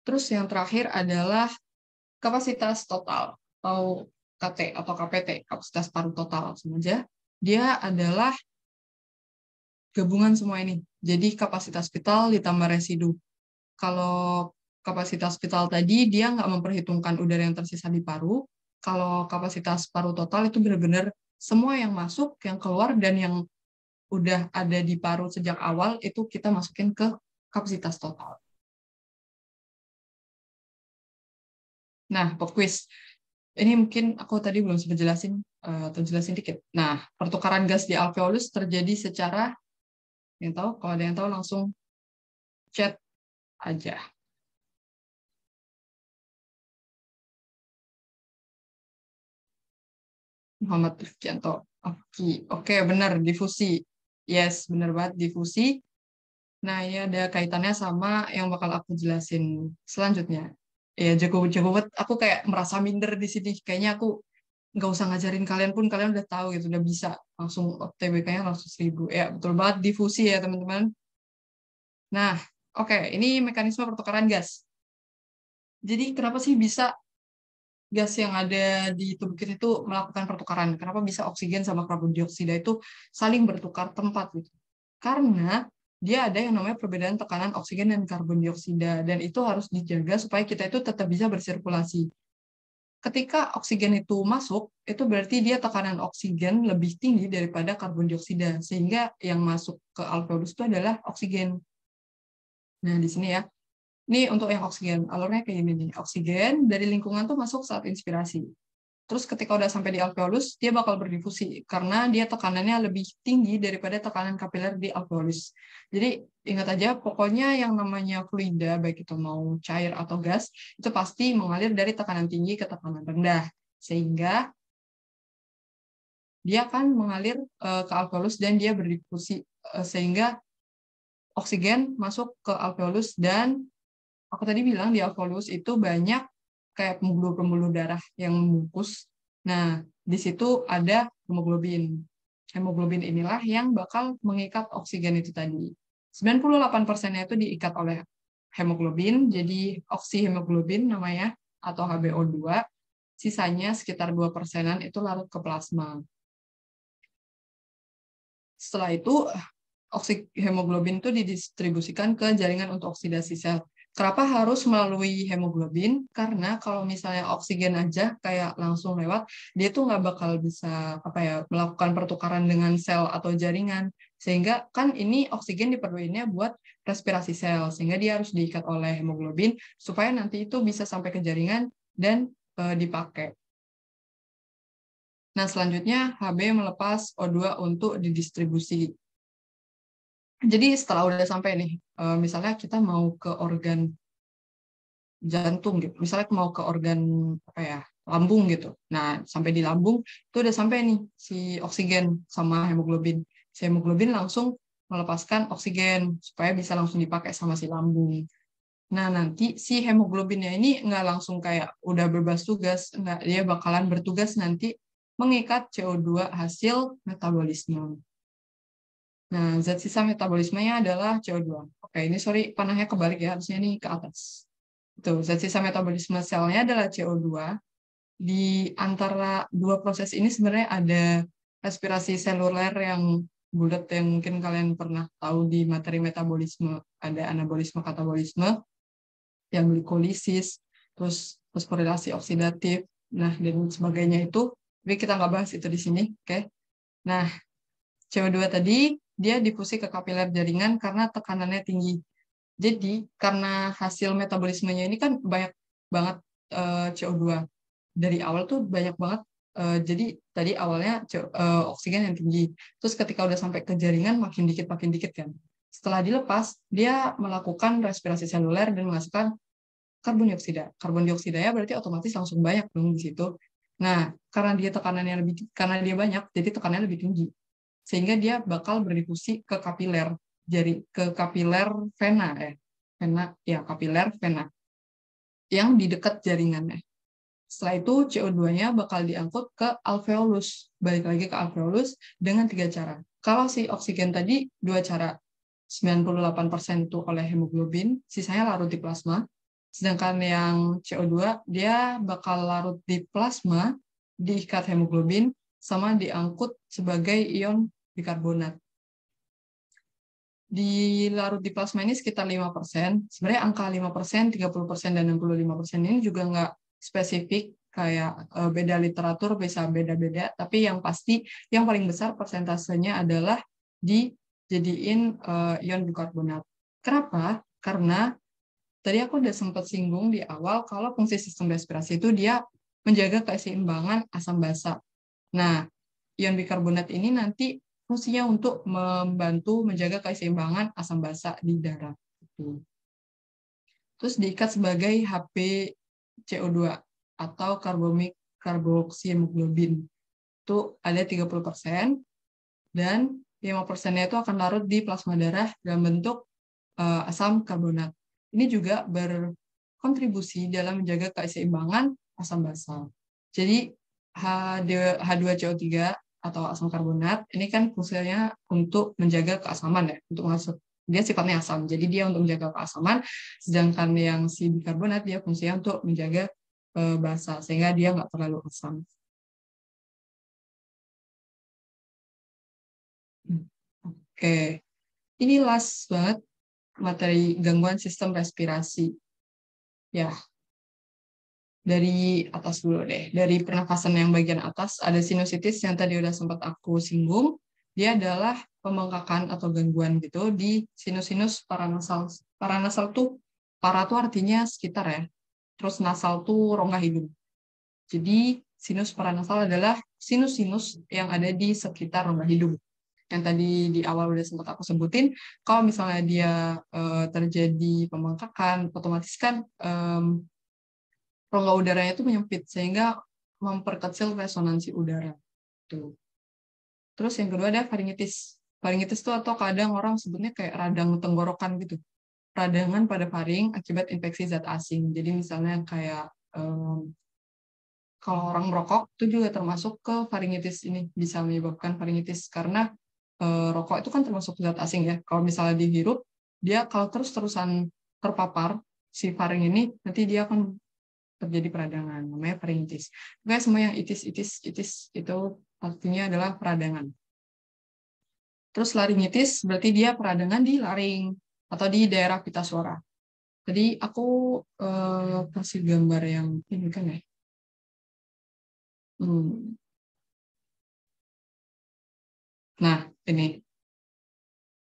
[SPEAKER 1] Terus yang terakhir adalah kapasitas total atau KT atau KPT, kapasitas paru total saja. Dia adalah gabungan semua ini. Jadi kapasitas vital ditambah residu. Kalau kapasitas vital tadi dia nggak memperhitungkan udara yang tersisa di paru. Kalau kapasitas paru total itu benar-benar semua yang masuk, yang keluar, dan yang udah ada di paru sejak awal itu kita masukin ke kapasitas total. Nah, pop quiz. Ini mungkin aku tadi belum sempat jelasin uh, atau jelasin dikit. Nah, pertukaran gas di alveolus terjadi secara yang tahu kalau ada yang tahu langsung chat aja. Muhammad Rifkianto. Oke, oke benar difusi. Yes, benar banget difusi. Nah, ini ada kaitannya sama yang bakal aku jelasin selanjutnya. Ya, jago jago banget. Aku kayak merasa minder di sini. Kayaknya aku nggak usah ngajarin kalian pun kalian udah tahu gitu, udah bisa langsung TBK-nya langsung seribu. Ya, betul banget difusi ya teman-teman. Nah, oke, ini mekanisme pertukaran gas. Jadi kenapa sih bisa gas yang ada di tubuh kita itu melakukan pertukaran. Kenapa bisa oksigen sama karbon dioksida itu saling bertukar tempat gitu? Karena dia ada yang namanya perbedaan tekanan oksigen dan karbon dioksida dan itu harus dijaga supaya kita itu tetap bisa bersirkulasi. Ketika oksigen itu masuk, itu berarti dia tekanan oksigen lebih tinggi daripada karbon dioksida sehingga yang masuk ke alveolus itu adalah oksigen. Nah, di sini ya. Ini untuk yang oksigen, alurnya kayak gini nih. Oksigen dari lingkungan tuh masuk saat inspirasi. Terus ketika udah sampai di alveolus, dia bakal berdifusi karena dia tekanannya lebih tinggi daripada tekanan kapiler di alveolus. Jadi ingat aja, pokoknya yang namanya fluida, baik itu mau cair atau gas, itu pasti mengalir dari tekanan tinggi ke tekanan rendah. Sehingga dia akan mengalir uh, ke alveolus dan dia berdifusi uh, sehingga oksigen masuk ke alveolus dan aku tadi bilang di alveolus itu banyak kayak pembuluh-pembuluh darah yang membungkus. Nah, di situ ada hemoglobin. Hemoglobin inilah yang bakal mengikat oksigen itu tadi. 98%-nya itu diikat oleh hemoglobin, jadi oksihemoglobin namanya, atau HbO2. Sisanya sekitar 2 persenan itu larut ke plasma. Setelah itu, oksihemoglobin itu didistribusikan ke jaringan untuk oksidasi sel. Kenapa harus melalui hemoglobin? Karena kalau misalnya oksigen aja kayak langsung lewat, dia tuh nggak bakal bisa apa ya melakukan pertukaran dengan sel atau jaringan. Sehingga kan ini oksigen diperluinnya buat respirasi sel, sehingga dia harus diikat oleh hemoglobin supaya nanti itu bisa sampai ke jaringan dan e, dipakai. Nah, selanjutnya HB melepas O2 untuk didistribusi jadi setelah udah sampai nih, misalnya kita mau ke organ jantung gitu, misalnya mau ke organ apa ya lambung gitu. Nah sampai di lambung itu udah sampai nih si oksigen sama hemoglobin. Si hemoglobin langsung melepaskan oksigen supaya bisa langsung dipakai sama si lambung. Nah nanti si hemoglobinnya ini nggak langsung kayak udah bebas tugas, nggak dia bakalan bertugas nanti mengikat CO2 hasil metabolisme. Nah, zat sisa metabolismenya adalah CO2. Oke, ini sorry, panahnya kebalik ya, harusnya ini ke atas. Itu, zat sisa metabolisme selnya adalah CO2. Di antara dua proses ini sebenarnya ada respirasi seluler yang bulat yang mungkin kalian pernah tahu di materi metabolisme. Ada anabolisme, katabolisme, yang glikolisis, terus fosforilasi oksidatif, nah dan sebagainya itu. Tapi kita nggak bahas itu di sini, oke? Nah, CO2 tadi dia difusi ke kapiler jaringan karena tekanannya tinggi. Jadi karena hasil metabolismenya ini kan banyak banget uh, eh, CO2 dari awal tuh banyak banget. Uh, jadi tadi awalnya uh, oksigen yang tinggi, terus ketika udah sampai ke jaringan makin dikit makin dikit kan. Setelah dilepas, dia melakukan respirasi seluler dan menghasilkan karbon dioksida. Karbon dioksida ya berarti otomatis langsung banyak dong di situ. Nah, karena dia tekanannya lebih karena dia banyak, jadi tekanannya lebih tinggi sehingga dia bakal berdifusi ke kapiler. Jadi ke kapiler vena ya vena ya kapiler vena. Yang di dekat jaringannya. Setelah itu CO2-nya bakal diangkut ke alveolus. Balik lagi ke alveolus dengan tiga cara. Kalau si oksigen tadi dua cara. 98% itu oleh hemoglobin sisanya larut di plasma. Sedangkan yang CO2 dia bakal larut di plasma diikat hemoglobin sama diangkut sebagai ion bikarbonat. dilarut di plasma ini sekitar 5%. Sebenarnya angka 5%, 30%, dan 65% ini juga nggak spesifik, kayak uh, beda literatur bisa beda-beda, tapi yang pasti yang paling besar persentasenya adalah dijadiin uh, ion bikarbonat. Kenapa? Karena tadi aku udah sempat singgung di awal kalau fungsi sistem respirasi itu dia menjaga keseimbangan asam basa. Nah, ion bikarbonat ini nanti fungsinya untuk membantu menjaga keseimbangan asam basa di darah. Terus diikat sebagai HbCO2 atau karbomik karboksihemoglobin. Itu ada 30% dan 5%-nya itu akan larut di plasma darah dalam bentuk uh, asam karbonat. Ini juga berkontribusi dalam menjaga keseimbangan asam basa. Jadi H2CO3 atau asam karbonat ini kan fungsinya untuk menjaga keasaman ya untuk masuk. Dia sifatnya asam jadi dia untuk menjaga keasaman sedangkan yang si bikarbonat dia fungsinya untuk menjaga e, basa sehingga dia nggak terlalu asam. Hmm, oke. Ini last banget materi gangguan sistem respirasi. Ya dari atas dulu deh. Dari pernafasan yang bagian atas ada sinusitis yang tadi udah sempat aku singgung. Dia adalah pembengkakan atau gangguan gitu di sinus-sinus paranasal. Paranasal tuh para tuh artinya sekitar ya. Terus nasal tuh rongga hidung. Jadi sinus paranasal adalah sinus-sinus yang ada di sekitar rongga hidung. Yang tadi di awal udah sempat aku sebutin, kalau misalnya dia e, terjadi pembengkakan, otomatis kan e, rongga udaranya itu menyempit sehingga memperkecil resonansi udara. Tuh. Terus yang kedua ada faringitis. Faringitis itu atau kadang orang sebutnya kayak radang tenggorokan gitu. Radangan pada faring akibat infeksi zat asing. Jadi misalnya kayak um, kalau orang merokok itu juga termasuk ke faringitis ini bisa menyebabkan faringitis karena uh, rokok itu kan termasuk zat asing ya. Kalau misalnya dihirup, dia kalau terus-terusan terpapar si faring ini nanti dia akan terjadi peradangan namanya perintis. Pokoknya semua yang itis itis itis itu artinya adalah peradangan. Terus laringitis berarti dia peradangan di laring atau di daerah pita suara. Jadi aku uh, kasih gambar yang ini kan ya. Hmm. Nah, ini.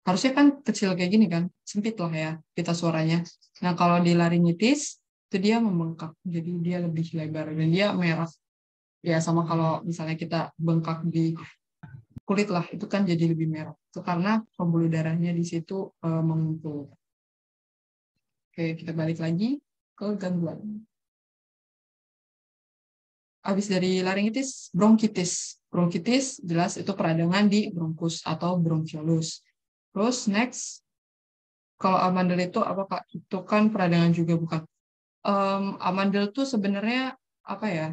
[SPEAKER 1] Harusnya kan kecil kayak gini kan, sempit lah ya pita suaranya. Nah, kalau di laringitis, itu dia membengkak. Jadi dia lebih lebar. Dan dia merah. Ya sama kalau misalnya kita bengkak di kulit lah itu kan jadi lebih merah. Itu karena pembuluh darahnya di situ e, mengumpul. Oke kita balik lagi ke gangguan. Habis dari laringitis bronkitis. Bronkitis jelas itu peradangan di bronkus atau bronchiolus. Terus next kalau amandel itu apakah itu kan peradangan juga bukan um, amandel tuh sebenarnya apa ya?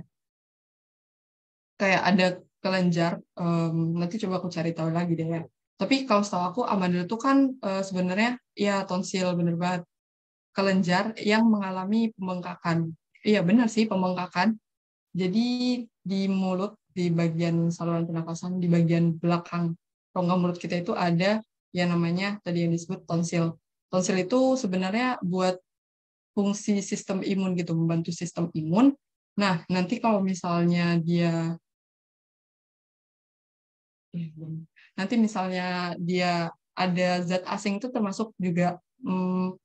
[SPEAKER 1] Kayak ada kelenjar. Um, nanti coba aku cari tahu lagi deh ya. Tapi kalau setahu aku amandel itu kan uh, sebenarnya ya tonsil bener banget kelenjar yang mengalami pembengkakan. Iya benar sih pembengkakan. Jadi di mulut di bagian saluran pernapasan di bagian belakang rongga mulut kita itu ada yang namanya tadi yang disebut tonsil. Tonsil itu sebenarnya buat fungsi sistem imun gitu, membantu sistem imun. Nah, nanti kalau misalnya dia nanti misalnya dia ada zat asing itu termasuk juga hmm,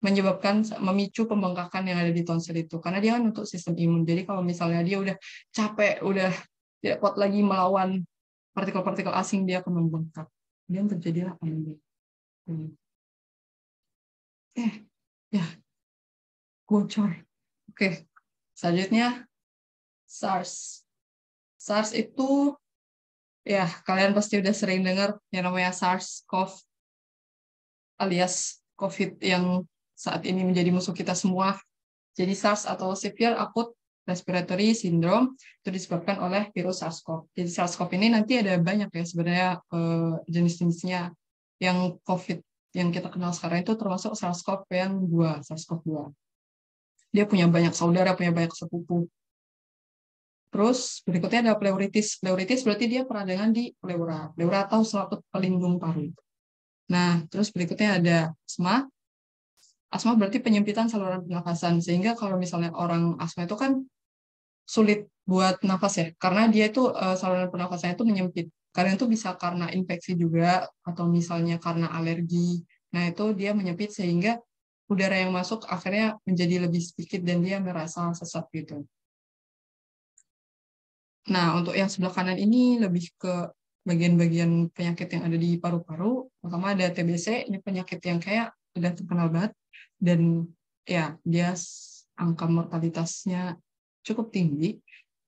[SPEAKER 1] menyebabkan memicu pembengkakan yang ada di tonsil itu karena dia kan untuk sistem imun. Jadi kalau misalnya dia udah capek, udah tidak kuat lagi melawan partikel-partikel asing dia akan membengkak. Dia terjadilah ini. Eh, ya bocor. Oke, selanjutnya SARS. SARS itu ya kalian pasti udah sering dengar yang namanya SARS-CoV alias COVID yang saat ini menjadi musuh kita semua. Jadi SARS atau Severe Acute Respiratory Syndrome itu disebabkan oleh virus SARS-CoV. Jadi SARS-CoV ini nanti ada banyak ya sebenarnya eh, jenis-jenisnya yang COVID yang kita kenal sekarang itu termasuk SARS-CoV yang 2, SARS-CoV-2 dia punya banyak saudara, punya banyak sepupu. Terus berikutnya ada pleuritis. Pleuritis berarti dia peradangan di pleura. Pleura atau selaput pelindung paru. Nah, terus berikutnya ada asma. Asma berarti penyempitan saluran pernafasan. Sehingga kalau misalnya orang asma itu kan sulit buat nafas ya, karena dia itu uh, saluran pernafasannya itu menyempit. Karena itu bisa karena infeksi juga, atau misalnya karena alergi. Nah, itu dia menyempit sehingga udara yang masuk akhirnya menjadi lebih sedikit dan dia merasa sesak gitu. Nah, untuk yang sebelah kanan ini lebih ke bagian-bagian penyakit yang ada di paru-paru. Pertama ada TBC, ini penyakit yang kayak udah terkenal banget. Dan ya, dia angka mortalitasnya cukup tinggi.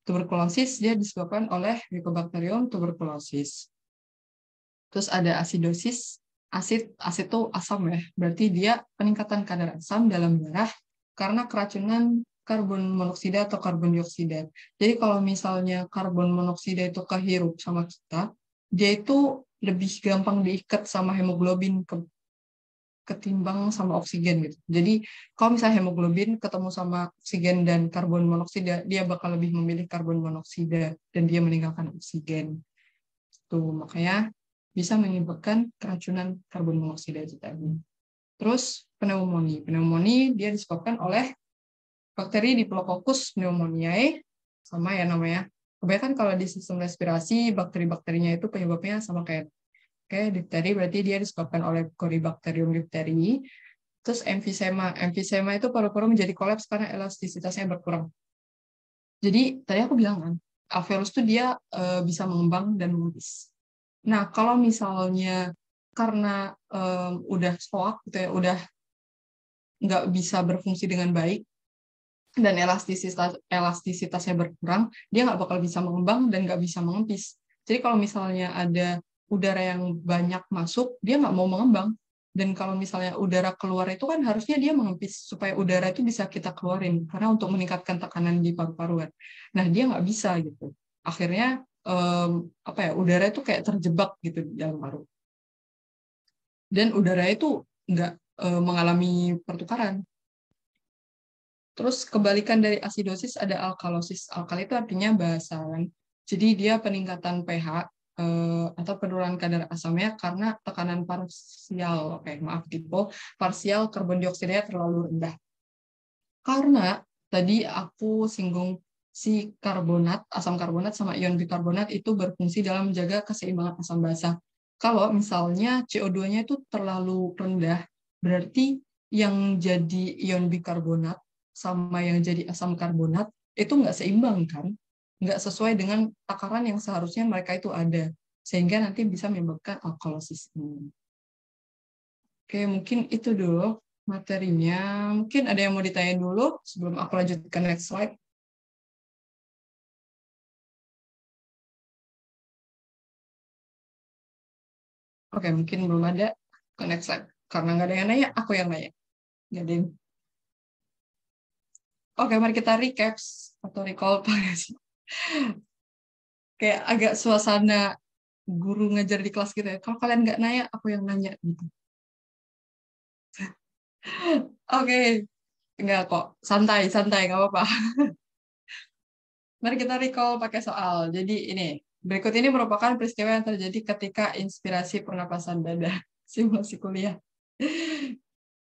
[SPEAKER 1] Tuberkulosis dia disebabkan oleh Mycobacterium tuberculosis. Terus ada asidosis, asid asid itu asam ya berarti dia peningkatan kadar asam dalam darah karena keracunan karbon monoksida atau karbon dioksida. Jadi kalau misalnya karbon monoksida itu kehirup sama kita, dia itu lebih gampang diikat sama hemoglobin ke, ketimbang sama oksigen gitu. Jadi kalau misalnya hemoglobin ketemu sama oksigen dan karbon monoksida, dia bakal lebih memilih karbon monoksida dan dia meninggalkan oksigen. Tuh makanya bisa menyebabkan keracunan karbon monoksida itu tadi. Terus pneumonia. Pneumonia dia disebabkan oleh bakteri Diplococcus pneumoniae sama ya namanya. Kebanyakan kalau di sistem respirasi bakteri-bakterinya itu penyebabnya sama kayak kayak difteri berarti dia disebabkan oleh Corybacterium diphtheri. Terus emfisema. Emfisema itu paru-paru menjadi kolaps karena elastisitasnya berkurang. Jadi tadi aku bilang kan, alveolus itu dia e, bisa mengembang dan mengempis. Nah, kalau misalnya karena um, udah soak gitu ya, udah nggak bisa berfungsi dengan baik dan elastisitas elastisitasnya berkurang, dia nggak bakal bisa mengembang dan nggak bisa mengempis. Jadi kalau misalnya ada udara yang banyak masuk, dia nggak mau mengembang. Dan kalau misalnya udara keluar itu kan harusnya dia mengempis supaya udara itu bisa kita keluarin karena untuk meningkatkan tekanan di paru-paru kan. Nah dia nggak bisa gitu. Akhirnya um, apa ya udara itu kayak terjebak gitu di dalam paru. Dan udara itu nggak uh, mengalami pertukaran. Terus kebalikan dari asidosis ada alkalosis. Alkali itu artinya basahan jadi dia peningkatan pH eh, atau penurunan kadar asamnya karena tekanan parsial. Oke okay, maaf tipe parsial karbon dioksida terlalu rendah. Karena tadi aku singgung si karbonat, asam karbonat sama ion bikarbonat itu berfungsi dalam menjaga keseimbangan asam basa. Kalau misalnya CO2-nya itu terlalu rendah, berarti yang jadi ion bikarbonat sama yang jadi asam karbonat itu nggak seimbang kan? Nggak sesuai dengan takaran yang seharusnya mereka itu ada. Sehingga nanti bisa menyebabkan alkalosis Oke, mungkin itu dulu materinya. Mungkin ada yang mau ditanya dulu sebelum aku lanjutkan next slide. Oke, mungkin belum ada ke next slide. Karena nggak ada yang nanya, aku yang nanya. Jadi, Oke, mari kita recap atau recall Kayak agak suasana guru ngajar di kelas gitu ya. Kalau kalian nggak nanya, aku yang nanya gitu. Oke, nggak kok. Santai, santai, nggak apa-apa. Mari kita recall pakai soal. Jadi ini, Berikut ini merupakan peristiwa yang terjadi ketika inspirasi pernapasan dada simulasi kuliah.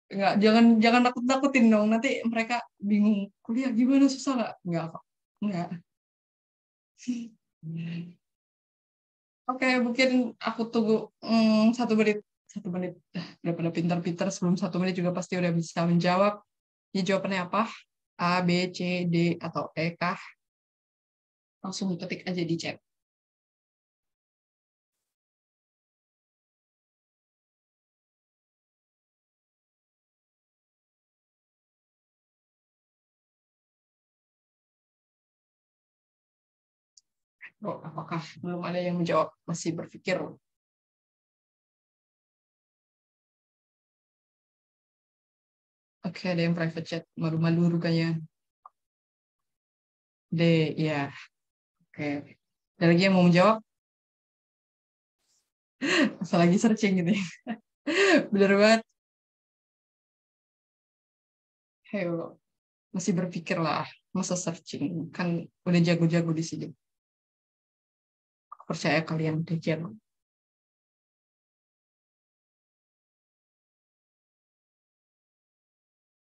[SPEAKER 1] Enggak, jangan jangan takut-takutin dong. Nanti mereka bingung kuliah gimana susah nggak? Enggak kok. Enggak. Oke, mungkin aku tunggu hmm, satu menit. Satu menit. Udah pada pintar-pintar sebelum satu menit juga pasti udah bisa menjawab. Ya jawabannya apa? A, B, C, D, atau E kah? Langsung ketik aja di chat. Oh, apakah belum ada yang menjawab? Masih berpikir. Oke, ada yang private chat. Malu-malu rupanya. D, ya. Oke. Ada lagi yang mau menjawab? Masa lagi searching gitu. Bener banget. Heyo, masih berpikir lah. Masa searching? Kan udah jago-jago di sini percaya kalian demikian.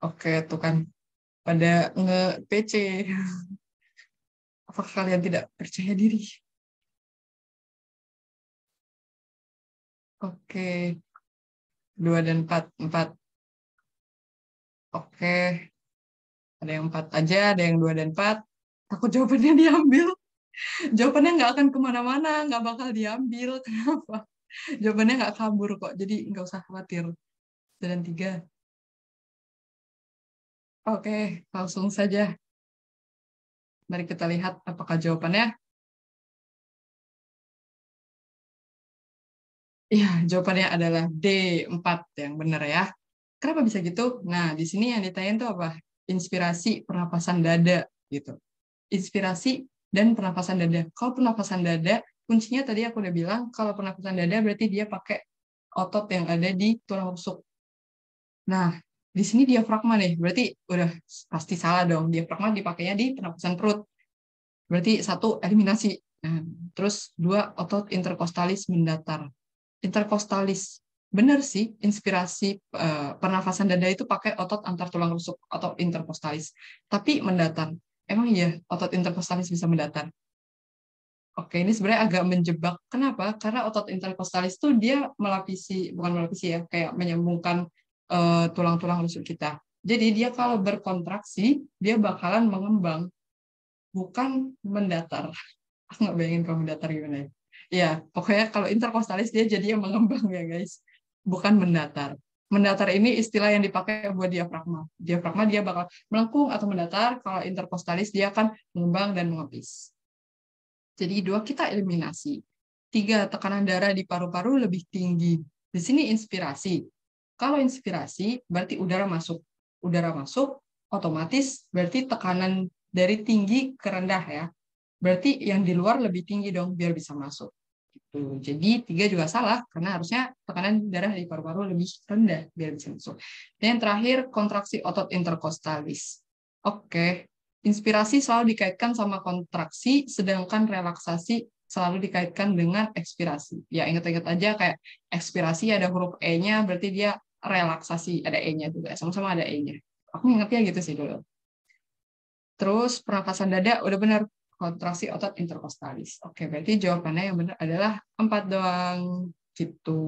[SPEAKER 1] Oke, itu kan pada nge-PC. Apakah kalian tidak percaya diri? Oke. Dua dan empat. Empat. Oke. Ada yang empat aja, ada yang dua dan empat. Aku jawabannya diambil. Jawabannya nggak akan ke mana-mana, nggak bakal diambil. Kenapa? Jawabannya nggak kabur kok, jadi nggak usah khawatir. Dan tiga. Oke, langsung saja. Mari kita lihat apakah jawabannya. Iya, jawabannya adalah D4 yang benar ya. Kenapa bisa gitu? Nah, di sini yang ditanyain tuh apa? Inspirasi pernapasan dada gitu. Inspirasi dan pernapasan dada. Kalau pernapasan dada, kuncinya tadi aku udah bilang, kalau pernapasan dada berarti dia pakai otot yang ada di tulang rusuk. Nah, di sini diafragma nih, berarti udah pasti salah dong. Diafragma dipakainya di pernapasan perut. Berarti satu, eliminasi. Nah, terus dua, otot interkostalis mendatar. Interkostalis, benar sih, inspirasi uh, pernafasan dada itu pakai otot antar tulang rusuk, otot interkostalis. Tapi mendatar. Emang iya otot interkostalis bisa mendatar? Oke, ini sebenarnya agak menjebak. Kenapa? Karena otot interkostalis itu dia melapisi, bukan melapisi ya, kayak menyambungkan Eh, tulang-tulang uh, rusuk kita. Jadi dia kalau berkontraksi, dia bakalan mengembang, bukan mendatar. Aku nggak bayangin kalau mendatar gimana ya. Ya, pokoknya kalau interkostalis dia jadi yang mengembang ya guys, bukan mendatar. Mendatar ini istilah yang dipakai buat diafragma. Diafragma dia bakal melengkung atau mendatar, kalau interkostalis dia akan mengembang dan mengepis. Jadi dua kita eliminasi. Tiga, tekanan darah di paru-paru lebih tinggi. Di sini inspirasi. Kalau inspirasi berarti udara masuk. Udara masuk otomatis berarti tekanan dari tinggi ke rendah ya. Berarti yang di luar lebih tinggi dong biar bisa masuk. Gitu. Jadi tiga juga salah karena harusnya tekanan darah di paru-paru lebih rendah biar bisa masuk. Dan yang terakhir kontraksi otot interkostalis. Oke, inspirasi selalu dikaitkan sama kontraksi, sedangkan relaksasi selalu dikaitkan dengan ekspirasi. Ya ingat-ingat aja kayak ekspirasi ada huruf E-nya berarti dia relaksasi ada e-nya juga sama-sama ada e-nya aku ingetnya gitu sih dulu terus pernapasan dada udah benar kontraksi otot interkostalis oke berarti jawabannya yang benar adalah empat doang. Gitu.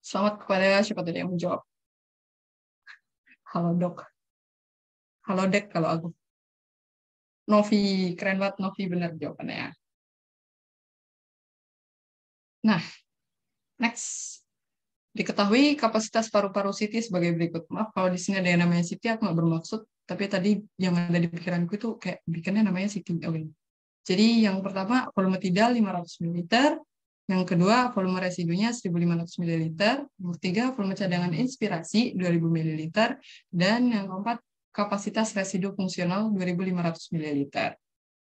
[SPEAKER 1] Selamat kepada siapa tadi yang menjawab? Halo dok. Halo dek kalau aku. Novi keren banget Novi benar jawabannya. Nah next. Diketahui kapasitas paru-paru Siti sebagai berikut. Maaf kalau di sini ada yang namanya Siti, aku nggak bermaksud. Tapi tadi yang ada di pikiranku itu kayak bikinnya namanya Siti. Okay. Jadi yang pertama volume tidal 500 ml, yang kedua volume residunya 1500 ml, yang ketiga volume cadangan inspirasi 2000 ml, dan yang keempat kapasitas residu fungsional 2500 ml.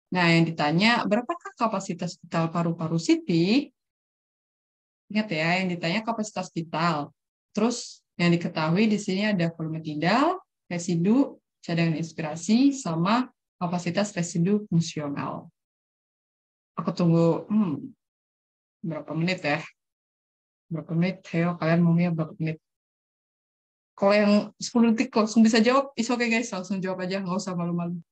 [SPEAKER 1] Nah, yang ditanya, berapakah kapasitas vital paru-paru Siti? Ingat ya, yang ditanya kapasitas vital. Terus yang diketahui di sini ada volume tidal, residu, cadangan inspirasi, sama kapasitas residu fungsional. Aku tunggu hmm, berapa menit ya? Berapa menit? Ayo kalian maunya berapa menit? Kalau yang 10 detik langsung bisa jawab, is okay guys, langsung jawab aja, nggak usah malu-malu.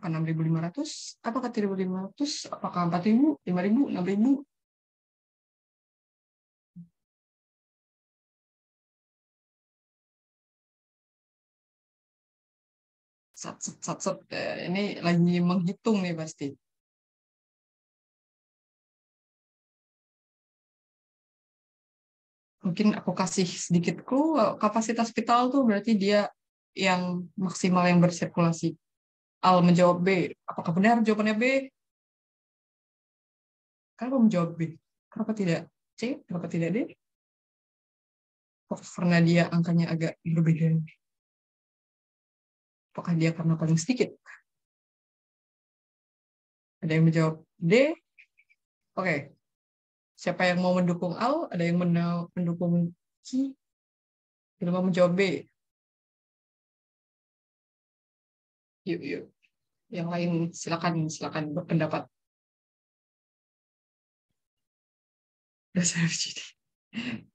[SPEAKER 1] Apakah 6.500, apakah 3.500, apakah 4.000, 5.000, 6.000? Sat, sat, sat, sat. Eh, ini lagi menghitung nih pasti. Mungkin aku kasih sedikitku, kapasitas vital tuh berarti dia yang maksimal yang bersirkulasi Al menjawab B. Apakah benar jawabannya B? Kenapa menjawab B? Kenapa tidak C? Kenapa tidak D? Apakah karena dia angkanya agak berbeda? Apakah dia karena paling sedikit? Ada yang menjawab D? Oke. Siapa yang mau mendukung Al? Ada yang mendukung C? Ilma menjawab B. Yuk, yuk. Yang lain silakan, silakan berpendapat.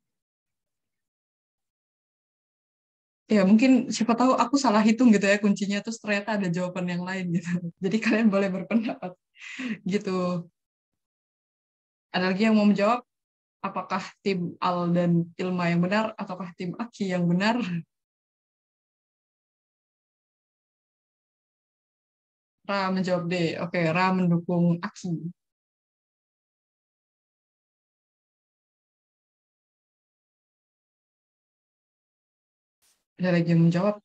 [SPEAKER 1] Ya, mungkin siapa tahu aku salah hitung gitu ya kuncinya, terus ternyata ada jawaban yang lain gitu. Jadi kalian boleh berpendapat gitu. Ada lagi yang mau menjawab? Apakah tim Al dan Ilma yang benar, ataukah tim Aki yang benar? Ra menjawab D. Oke, Ra mendukung Aki. Ada lagi yang menjawab?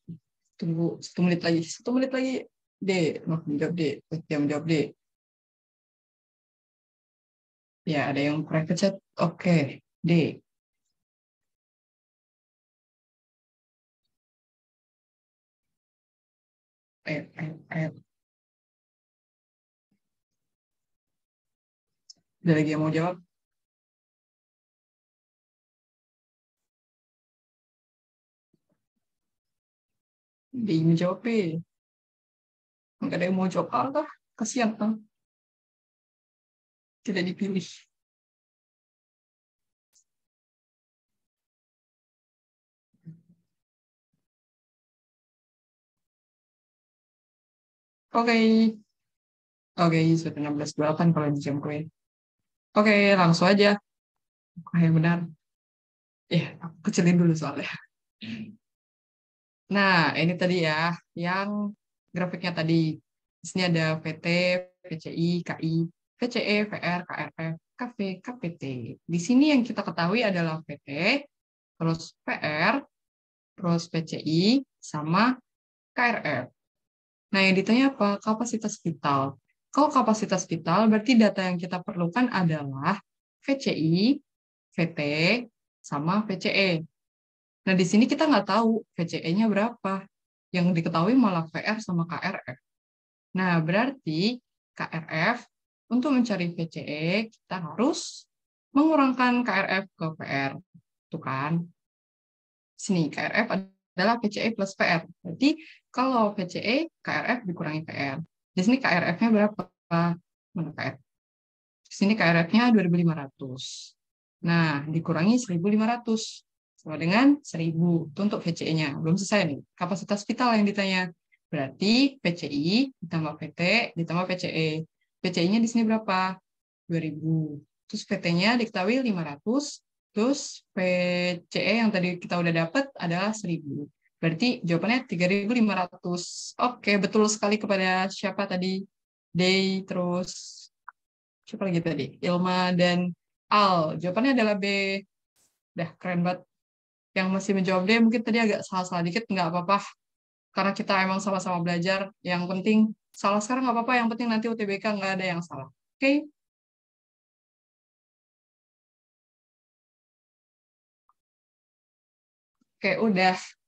[SPEAKER 1] Tunggu satu menit lagi. Satu menit lagi. D. Mau menjawab D. Oke, menjawab D. Ya, ada yang private chat. Oke, D. Ayo, ayo, ayo. Ada lagi yang mau jawab? Di menjawab B. Enggak ada yang mau jawab A kah? Kasihan kan? Tidak dipilih. Oke. Oke, sudah 16.28 kalau di jam gue. Oke, langsung aja. Oke, benar. Ya, aku kecilin dulu soalnya. Nah, ini tadi ya, yang grafiknya tadi. Di sini ada VT, VCI, KI, VCE, VR, KRF, KV, KPT. Di sini yang kita ketahui adalah VT, terus VR, terus VCI, sama KRF. Nah, yang ditanya apa? Kapasitas vital. Kalau kapasitas vital, berarti data yang kita perlukan adalah VCI, VT, sama VCE. Nah, di sini kita nggak tahu VCE-nya berapa. Yang diketahui malah VR sama KRF. Nah, berarti KRF, untuk mencari VCE, kita harus mengurangkan KRF ke VR. Itu kan? Sini, KRF adalah VCE plus VR. Berarti kalau VCE, KRF dikurangi VR. Di sini KRF-nya berapa? Mana KRF? Di sini KRF-nya 2.500. Nah, dikurangi 1.500 sama dengan 1000 itu untuk VCE-nya. Belum selesai nih. Kapasitas vital yang ditanya. Berarti PCI ditambah PT ditambah PCE. PCI-nya di sini berapa? 2000. Terus PT-nya diketahui 500. Terus PCE yang tadi kita udah dapat adalah 1000. Berarti jawabannya 3500. Oke, betul sekali kepada siapa tadi? Day, terus siapa lagi tadi? Ilma dan Al. Jawabannya adalah B. Udah keren banget yang masih menjawab D mungkin tadi agak salah-salah dikit, nggak apa-apa. Karena kita emang sama-sama belajar. Yang penting, salah sekarang nggak apa-apa, yang penting nanti UTBK nggak ada yang salah. Oke? Okay? Oke, udah.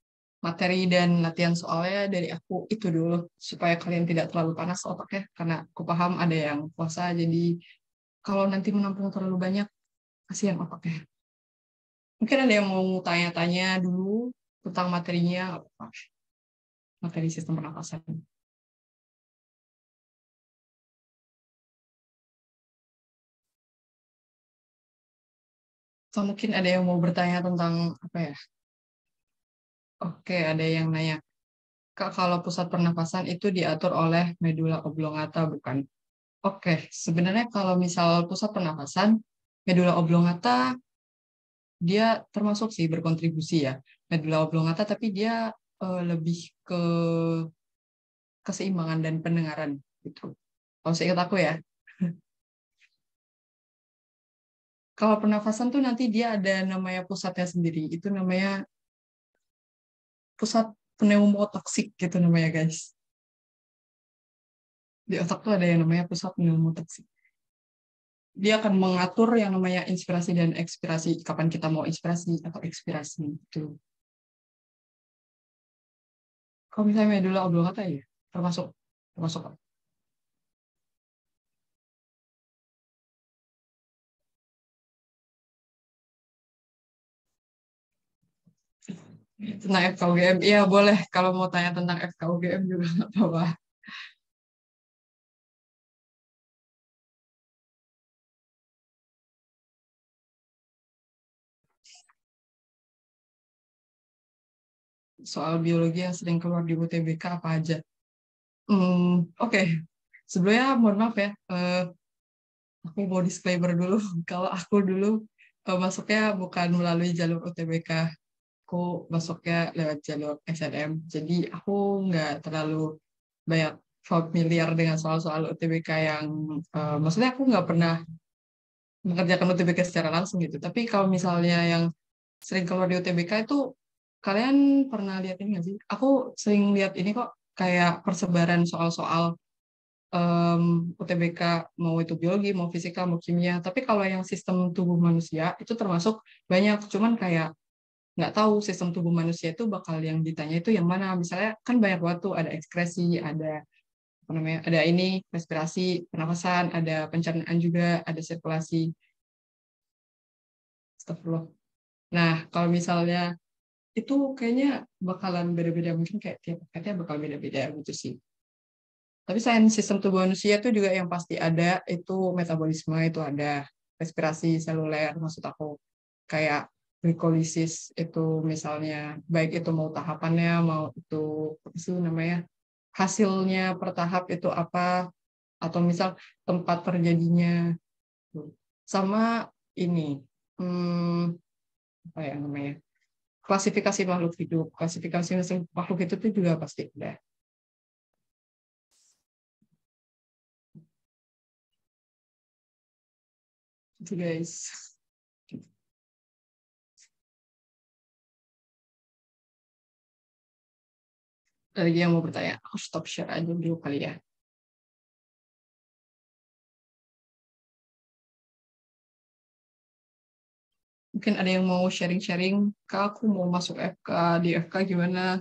[SPEAKER 1] Materi dan latihan soalnya dari aku itu dulu. Supaya kalian tidak terlalu panas otaknya. Karena aku paham ada yang puasa, jadi kalau nanti menampung terlalu banyak, kasihan otaknya. Mungkin ada yang mau tanya-tanya dulu tentang materinya, apa materi sistem pernapasan. Atau mungkin ada yang mau bertanya tentang apa ya? Oke, ada yang nanya. Kak, kalau pusat pernapasan itu diatur oleh medula oblongata, bukan? Oke, sebenarnya kalau misal pusat pernapasan, medula oblongata dia termasuk sih berkontribusi ya medula oblongata tapi dia uh, lebih ke keseimbangan dan pendengaran gitu. Kalau saya aku ya. Kalau pernafasan tuh nanti dia ada namanya pusatnya sendiri. Itu namanya pusat pneumotoksik gitu namanya guys. Di otak tuh ada yang namanya pusat pneumotoksik dia akan mengatur yang namanya inspirasi dan ekspirasi kapan kita mau inspirasi atau ekspirasi itu kalau misalnya dulu obrol kata ya termasuk termasuk tentang FKUGM. Iya boleh kalau mau tanya tentang FKUGM juga nggak apa-apa. Soal biologi yang sering keluar di UTBK apa aja? Hmm, Oke, okay. sebelumnya mohon maaf ya, uh, aku mau disclaimer dulu. Kalau aku dulu uh, masuknya bukan melalui jalur UTBK, aku masuknya lewat jalur SNM. Jadi aku nggak terlalu banyak familiar dengan soal-soal UTBK yang, uh, maksudnya aku nggak pernah mengerjakan UTBK secara langsung gitu. Tapi kalau misalnya yang sering keluar di UTBK itu, kalian pernah lihat ini nggak sih? Aku sering lihat ini kok, kayak persebaran soal-soal um, UTBK mau itu biologi, mau fisika, mau kimia. Tapi kalau yang sistem tubuh manusia itu termasuk banyak, cuman kayak nggak tahu sistem tubuh manusia itu bakal yang ditanya itu yang mana. Misalnya kan banyak waktu ada ekskresi, ada apa namanya, ada ini respirasi, pernapasan, ada pencernaan juga, ada sirkulasi. Astagfirullah. Nah, kalau misalnya itu kayaknya bakalan beda-beda mungkin kayak tiap paketnya bakal beda-beda gitu sih tapi selain sistem tubuh manusia itu juga yang pasti ada itu metabolisme itu ada respirasi seluler maksud aku kayak glikolisis itu misalnya baik itu mau tahapannya mau itu apa namanya hasilnya per tahap itu apa atau misal tempat terjadinya sama ini hmm, apa ya namanya klasifikasi makhluk hidup. Klasifikasi makhluk hidup itu juga pasti ada. Guys. Lagi yang mau bertanya, aku stop share aja dulu kali ya. mungkin ada yang mau sharing-sharing, Kak aku mau masuk FK, di FK gimana?